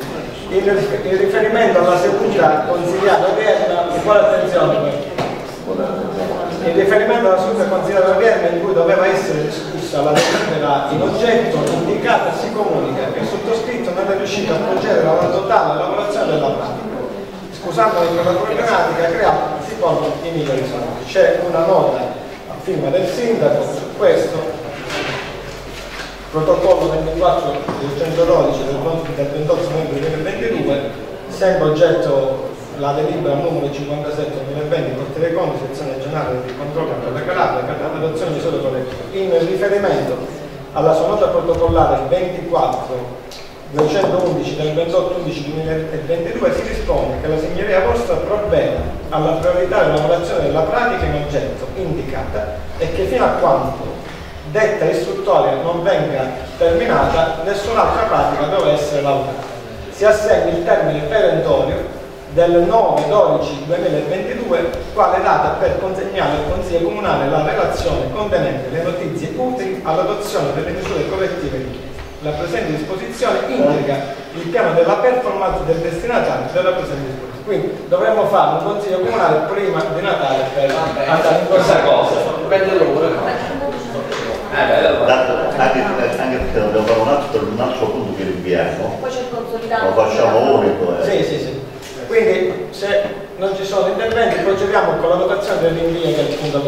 In, riferimento alla seduta consigliata odierna di quale attenzione? In riferimento alla seduta consigliata odierna in cui doveva essere discussa la delibera in oggetto indicata si comunica che il sottoscritto non è riuscito a procedere alla totale lavorazione della pratica scusandomi per la problematica creata si pongono i migliori salari. C'è una nota a firma del sindaco su questo protocollo 24 212 del 28 novembre 2022 sempre oggetto la delibera numero 57 2020 Corte dei Conti, sezione regionale di controllo per la Calabria, adozione di solo. In riferimento alla sua nota protocollare 24 211 del 28-11-2022 si dispone che la signoria vostra provveda alla priorità di lavorazione della pratica in oggetto indicata e che fino a quando detta istruttoria non venga terminata nessun'altra pratica dovrà essere valutata. Si assegna il termine perentorio del 9-12-2022 quale data per consegnare al Consiglio Comunale la relazione contenente le notizie utili all'adozione delle misure correttive richieste la presente disposizione indica il piano della performance del destinatario della presente disposizione. Quindi dovremmo fare un consiglio comunale prima di Natale per andare in questa cosa. Dipende da loro. Eh, anche, anche perché dobbiamo fare un altro, un altro punto che rinviamo. Poi c'è il consolidato. Lo facciamo unico. Eh. Sì, sì, sì. Quindi se non ci sono interventi procediamo con la votazione del rinvio del punto.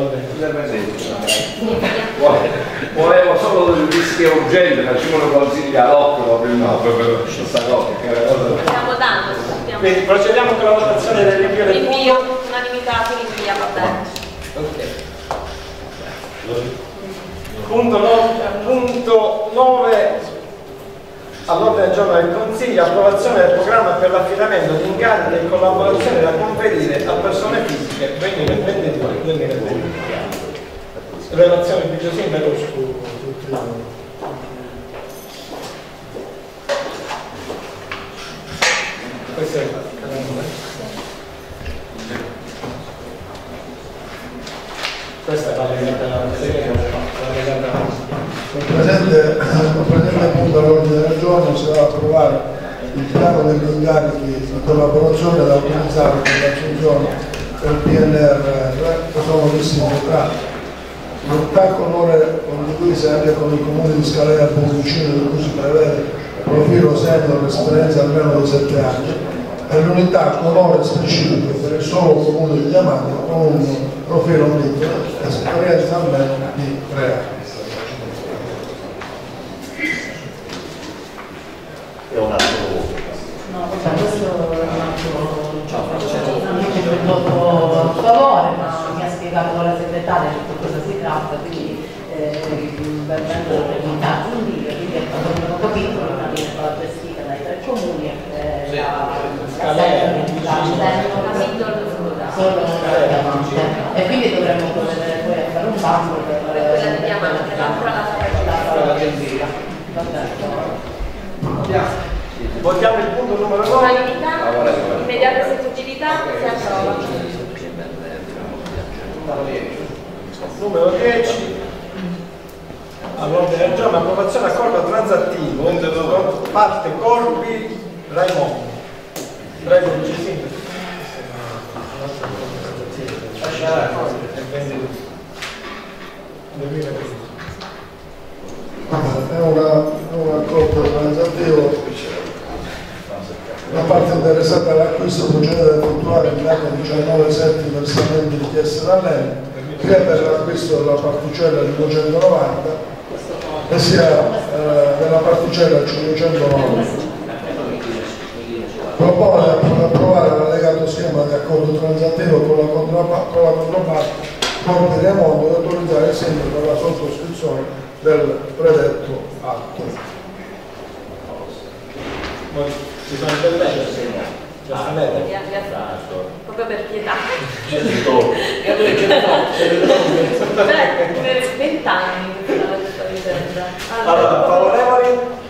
Volevo solo del rischio urgente, facciamo consigli all'occhio prima per questa cosa. Che era cosa... Stiamo dando. Stiamo... Quindi procediamo con la votazione del rinvio del punto. Rinvio, unanimità, si rinvia, va bene. Punto 9, punto 9 all'ordine del giorno del Consiglio approvazione del programma per l'affidamento di incarichi e collaborazione da conferire a persone fisiche. 2022-2023. Relazione Giuseppe Sindaco su il questa è la legata la legata Con presente, con presente appunto all'ordine del giorno si va a approvare il piano degli incarichi di collaborazione da utilizzare per l'assunzione del PNR che sono distinti tra l'unità con onore condivise anche con i comuni di Scalea e Ponticino di cui si prevede profilo senior esperienza almeno di 7 anni. E l'unità con onore specifico per il solo comune di Diamante con un profilo piccolo esperienza almeno di 3 anni. È un altro voto. No, questo è un altro cioè, voto a favore, ma mi ha spiegato la segretaria di cosa si tratta, quindi eh, per prendere le unità giuntive, quindi è stato un capitolo, una linea gestita dai tre comuni, eh, la solo Diamante. E quindi dovremmo procedere poi a fare un bando per quella di Diamante, l'altra la la gentile. Votiamo il punto numero 9. Unanimità, immediata esecutività, si approva. Numero 10. All'ordine del giorno approvazione accordo transattivo parte Corpi Raimondo. Prego, Vice Sindaco. È una- è un accordo transattivo la parte interessata all'acquisto procede ad effettuare in data 19 7 i versamenti richiesti dall'ENI sia per l'acquisto della particella di 290 e sia eh, della particella 590 propone di approvare l'allegato schema di accordo transattivo con la, contrapa- con la controparte Corte Riamonte e autorizzare il sindaco per la sottoscrizione del predetto atto. Ci sono ha- mi ha- proprio per pietà. Per vent'anni che stavo questa vicenda. Allora, favorevoli?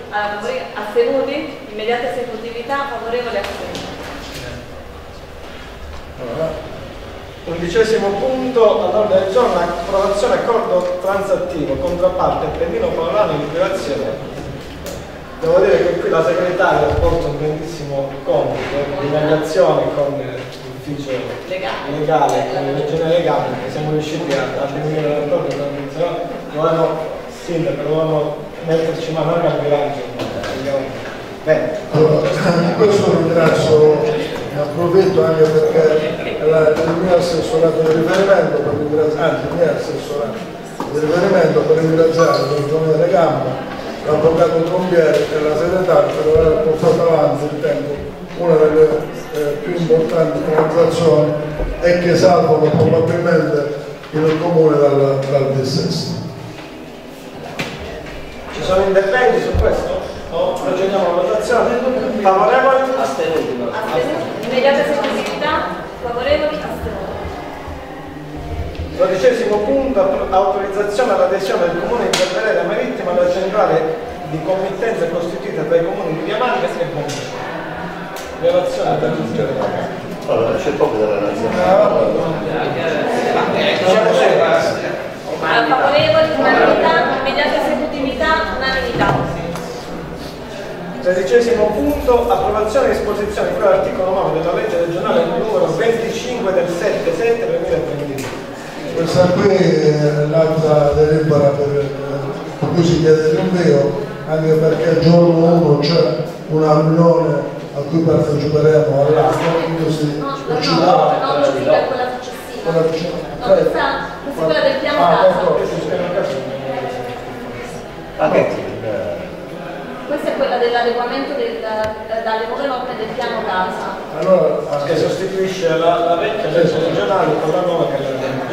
Allora, favore- astenuti? Immediata esecutività, favorevoli astenuti. Undicesimo punto all'ordine del giorno, approvazione accordo transattivo, contrapparte Appennino Paolano di privazione. Devo dire che qui la segretaria ha portato un grandissimo compito di mediazione con l'ufficio Legale. legale, con la regione legale, perché siamo riusciti a, a definire l'accordo transazionale. Dovevamo, sindaco, dovevamo metterci mano anche al bilancio. Bene. Allora, di questo ringrazio, ne approfitto anche perché la- il mio assessorato di riferimento, per ringraziare, anzi il mio assessorato di riferimento per ringraziare il giovane Gamba, l'avvocato Trombieri e la segretaria per aver portato avanti il tempo una delle eh, più importanti transazioni e che salvano probabilmente il comune dal, dal dissesto. Ci sono interventi su questo? No? Procediamo alla votazione. Favorevoli? Astenuti. Immediata esecutività, favorevoli astenuti. Dodicesimo punto, autorizzazione all'adesione del comune di Belvedere Marittima alla centrale di committenza costituita dai comuni di Diamante e Bombino. Relazione per Allora, c'è poco della relazione. Allora, favorevoli, unanimità, immediata esecutività, unanimità. Tredicesimo punto, approvazione di disposizioni per l'articolo 9 della legge regionale numero 25 del 7 7 2022. Questa qui è l'altra delibera per, per cui si chiede il rinvio, anche perché il giorno 1 c'è una riunione a cui parteciperemo all'acqua, quindi si No, no, ci no, no, così da quella successiva. Quella successiva. No, questa, questa è quella del piano Ah, casa. ecco. Anche Questa è quella dell'adeguamento del, dalle nuove norme del piano casa. Allora, Che sostituisce la, la vecchia legge regionale con la nuova che è la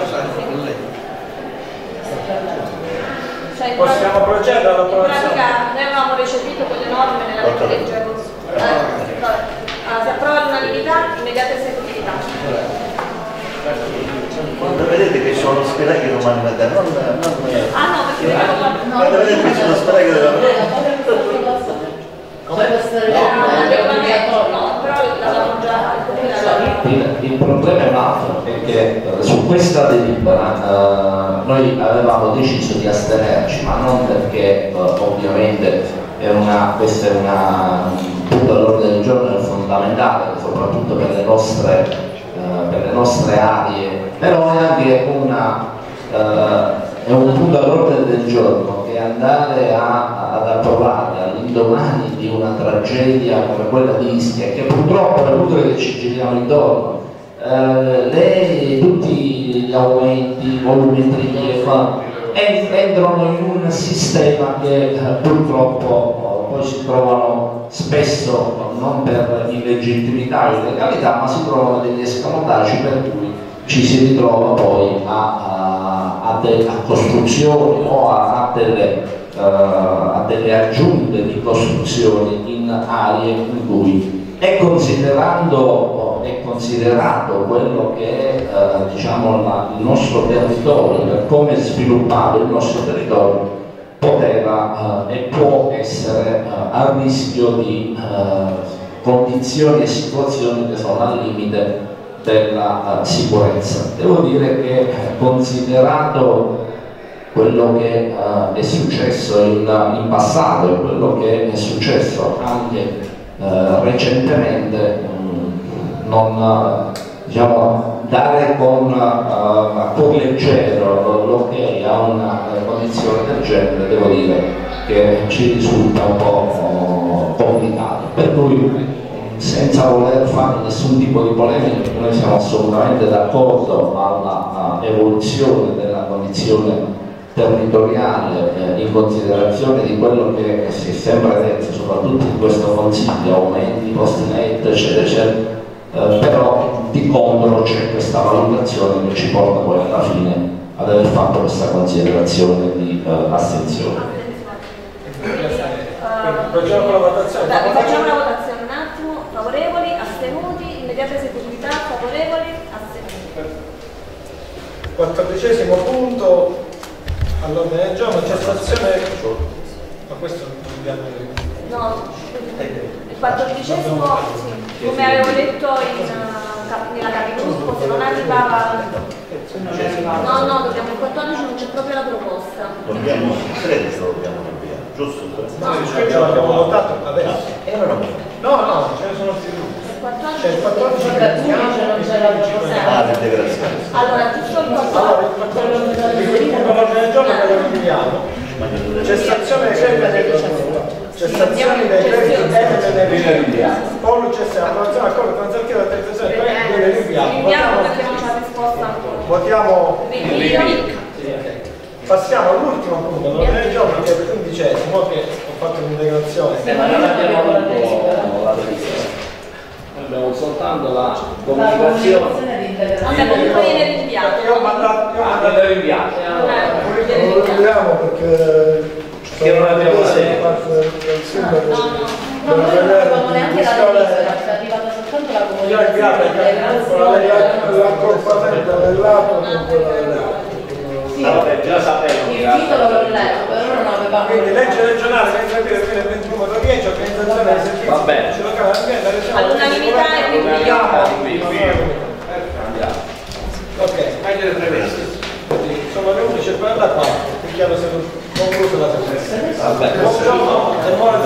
Cioè, Possiamo pratica- procedere all'approvazione? In pratica noi avevamo recepito quelle norme nella vecchia legge. Eh. Ah, si approva all'unanimità, immediata esecutività. Quando vedete che sono speraghi romani ma non, non, Ah no, perché vedevo qua- quando vedete che sono speraghi romani No, però l'avevamo già Il, il problema è un altro, è che eh, su questa delibera eh, noi avevamo deciso di astenerci, ma non perché eh, ovviamente è una, questo è una, un punto all'ordine del giorno fondamentale, soprattutto per le nostre, eh, per le nostre aree, però è anche una, eh, è un punto all'ordine del giorno andare a- ad approvare all'indomani di una tragedia come quella di Ischia, che purtroppo è inutile che ci giriamo intorno, eh, le- tutti gli aumenti, volumetrie, en- entrano in un sistema che eh, purtroppo eh, poi si trovano spesso non per illegittimità o illegalità, ma si trovano degli escamotaggi per cui ci si ritrova poi a, a- a de- a costruzioni o a, a delle, eh, a delle aggiunte di costruzioni in aree in cui è considerando è considerato quello che è eh, diciamo, la- il nostro territorio, come è sviluppato il nostro territorio, poteva eh, e può essere a rischio di condizioni e situazioni che sono al limite della eh, sicurezza. Devo dire che eh, considerato quello che eh, è successo in, in passato e quello che è successo anche eh, recentemente, mh, non eh, diciamo, dare con cuor leggero l'ok a una condizione del genere, devo dire che ci risulta un po' complicato. Per cui senza voler fare nessun tipo di polemica, noi siamo assolutamente d'accordo alla eh, evoluzione della condizione territoriale eh, in considerazione di quello che si è sempre detto, soprattutto in questo consiglio, aumenti, posti net, eccetera, eccetera, eh, però di contro c'è questa valutazione che ci porta poi alla fine ad aver fatto questa considerazione di eh, astensione. Dai, facciamo la votazione un attimo, favorevoli, astenuti, immediata esecutività, favorevoli, astenuti. Quattordicesimo punto all'ordine del giorno, cessazione. Ma questo non dobbiamo No, il quattordicesimo, sì, come avevo detto in, eh, nella capigruppo, se non arrivava... No, no, dobbiamo, il 14 non c'è proprio la proposta. Dobbiamo, il 13 lo dobbiamo cambiare, giusto? No, il ce l'abbiamo votato adesso. Una No, no, ce ne sono più. Il 14 C'è il 14 che non c'è la proposta. Ah, l'integrazione. Allora, tutto il Allora, 14 il 14 di punto all'ordine del giorno che lo rinviamo. Cessazione dei crediti cessazioni dei crediti NNB Polo cessa approvazione accordo transattivo della terza Rinviamo. non c'è la risposta ancora. votiamo Rinvio. passiamo all'ultimo punto. All'ordine del giorno che è il quindicesimo che ho fatto l'integrazione ma non abbiamo avuto la revisione. Abbiamo soltanto la comunicazione. Vabbè, comunque viene rinviato. io ho mandato io ho Ah, rinviate. Eh, Non lo rinviato. vediamo perché Che non abbiamo del sindaco. No, no. Non avevamo neanche la rivista, ci è arrivata soltanto la io ho comunicazione. L'accorpamento dell'atto con quella dell'atto. Sì, già sapevo il titolo l'ho letto, però non avevamo... quindi legge regionale 23 21 10 organizzazione del servizio Va bene. All'unanimità e rinvio. Andiamo. ok sono le 11 e 44 dichiaro se concluso la Vabbè. buongiorno e buona